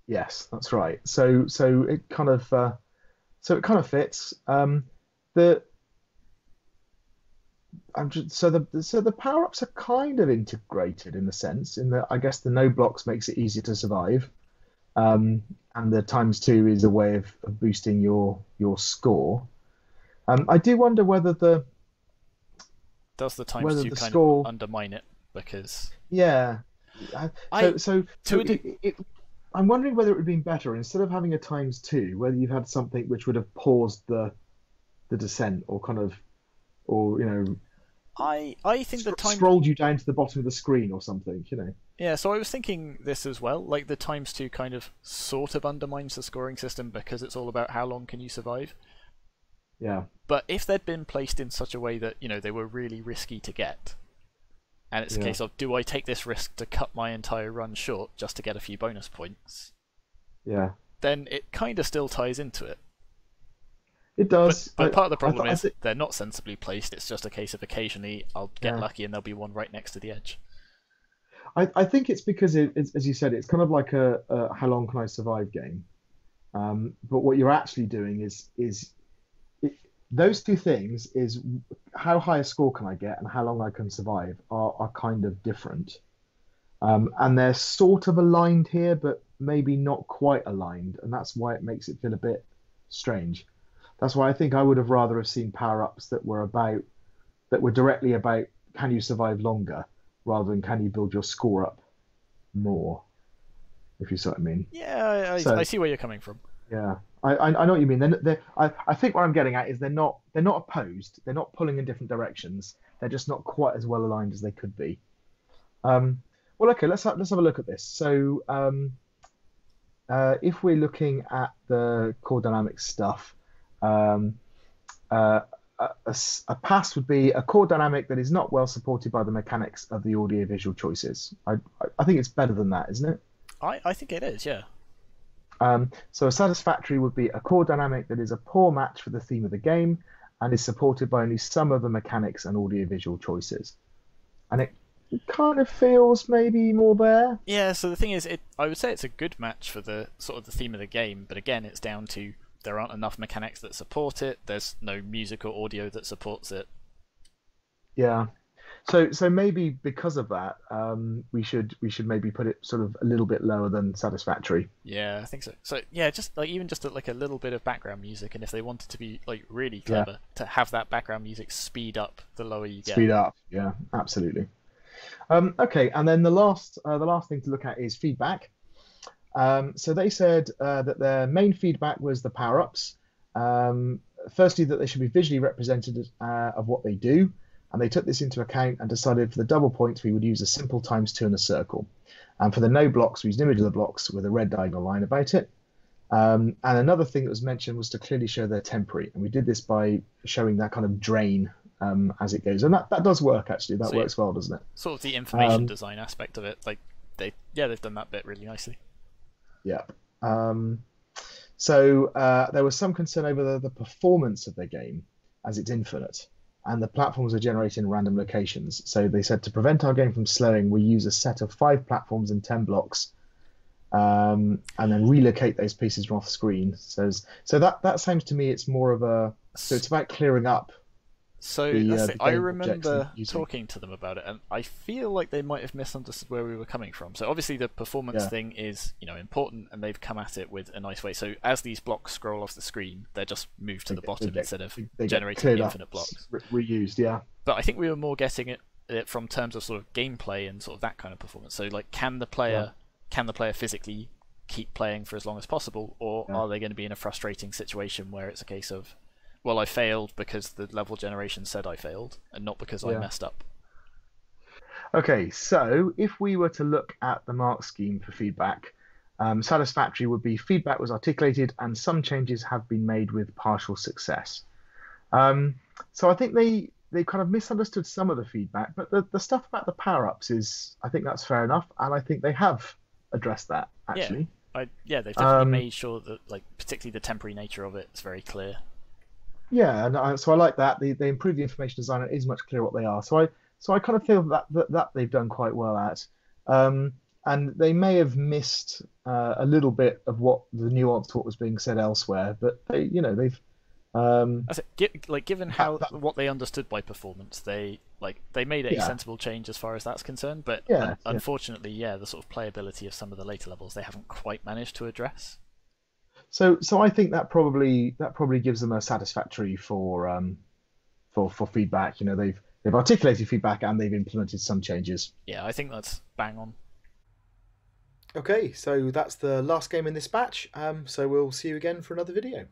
Yes, that's right. So so it kind of uh, so it kind of fits. Um, the I'm just, so the so the power ups are kind of integrated in the sense in that I guess the no blocks makes it easier to survive, um, and the times two is a way of, of boosting your your score. Um, I do wonder whether the
does the times two kind score... of undermine it because
yeah, so I, so, so it, it, I'm wondering whether it would have been better instead of having a times two, whether you've had something which would have paused the the descent or kind of or you know
I I think the time
scrolled you down to the bottom of the screen or something, you know.
Yeah, so I was thinking this as well. Like the times two kind of sort of undermines the scoring system because it's all about how long can you survive.
Yeah.
But if they'd been placed in such a way that, you know, they were really risky to get, and it's a case of do I take this risk to cut my entire run short just to get a few bonus points?
Yeah.
Then it kind of still ties into it.
It does.
But, but part of the problem is th- they're not sensibly placed. It's just a case of occasionally I'll get yeah. lucky and there'll be one right next to the edge.
I, I think it's because, it, it's, as you said, it's kind of like a, a how long can I survive game. Um, but what you're actually doing is is those two things is how high a score can I get and how long I can survive are, are kind of different. Um, and they're sort of aligned here, but maybe not quite aligned, and that's why it makes it feel a bit strange. That's why I think I would have rather have seen power ups that were about that were directly about can you survive longer rather than can you build your score up more. If you see what I mean.
Yeah, I, so, I see where you're coming from.
Yeah, I, I, I know what you mean. They're, they're, I, I think what I'm getting at is they're not they're not opposed. They're not pulling in different directions. They're just not quite as well aligned as they could be. Um, well, okay, let's have, let's have a look at this. So, um, uh, if we're looking at the core dynamics stuff, um, uh, a, a, pass would be a core dynamic that is not well supported by the mechanics of the audio-visual choices. I, I think it's better than that, isn't it?
I, I think it is, yeah.
Um, so a satisfactory would be a core dynamic that is a poor match for the theme of the game and is supported by only some of the mechanics and audio-visual choices. And it kind of feels maybe more there.
Yeah. So the thing is, it I would say it's a good match for the sort of the theme of the game, but again, it's down to there aren't enough mechanics that support it. There's no music or audio that supports it.
Yeah. So so maybe because of that, um, we should we should maybe put it sort of a little bit lower than satisfactory.
Yeah, I think so. So yeah, just like even just a, like a little bit of background music, and if they wanted to be like really clever, yeah. to have that background music speed up the lower you get.
Speed up, yeah, absolutely. Um, okay, and then the last uh, the last thing to look at is feedback. Um, so they said uh, that their main feedback was the power ups. Um, firstly, that they should be visually represented uh, of what they do, and they took this into account and decided for the double points we would use a simple times two in a circle, and for the no blocks we used an image of the blocks with a red diagonal line about it. Um, and another thing that was mentioned was to clearly show their temporary, and we did this by showing that kind of drain um, as it goes, and that, that does work actually. That so, works well, doesn't it?
Sort of the information um, design aspect of it, like they yeah they've done that bit really nicely.
Yeah. Um, so uh, there was some concern over the, the, performance of the game as it's infinite, and the platforms are generated in random locations. So they said to prevent our game from slowing, we use a set of five platforms and ten blocks, um, and then relocate those pieces from off screen. So so that that sounds to me it's more of a so it's about clearing up
so the, uh, I remember talking to them about it, and I feel like they might have misunderstood where we were coming from. So obviously the performance yeah. thing is, you know, important, and they've come at it with a nice way. So as these blocks scroll off the screen, they're just moved to they the bottom get, instead of generating infinite blocks.
Re- reused, yeah.
But I think we were more getting it, it, from terms of sort of gameplay and sort of that kind of performance. So like, can the player yeah. can the player physically keep playing for as long as possible, or yeah. are they going to be in a frustrating situation where it's a case of well, I failed because the level generation said I failed, and not because yeah. I messed up.
Okay, so if we were to look at the mark scheme for feedback, um, satisfactory would be feedback was articulated and some changes have been made with partial success. Um, so I think they they kind of misunderstood some of the feedback, but the, the stuff about the power ups is I think that's fair enough, and I think they have addressed that actually.
Yeah, I, yeah they've definitely um, made sure that like particularly the temporary nature of it is very clear.
Yeah, and I, so I like that. They, they improve the information design it is much clearer what they are. So I so I kind of feel that that, that they've done quite well at. Um, and they may have missed uh, a little bit of what the nuance what was being said elsewhere, but they, you know, they've. Um,
think, like given how what they understood by performance, they like they made a
Yeah.
sensible change as far as that's concerned. But
Yeah,
un-
yeah.
unfortunately, yeah, the sort of playability of some of the later levels they haven't quite managed to address.
So, so I think that probably that probably gives them a satisfactory for um, for for feedback. You know, they've they've articulated feedback and they've implemented some changes.
Yeah, I think that's bang on.
Okay, so that's the last game in this batch. Um, so we'll see you again for another video.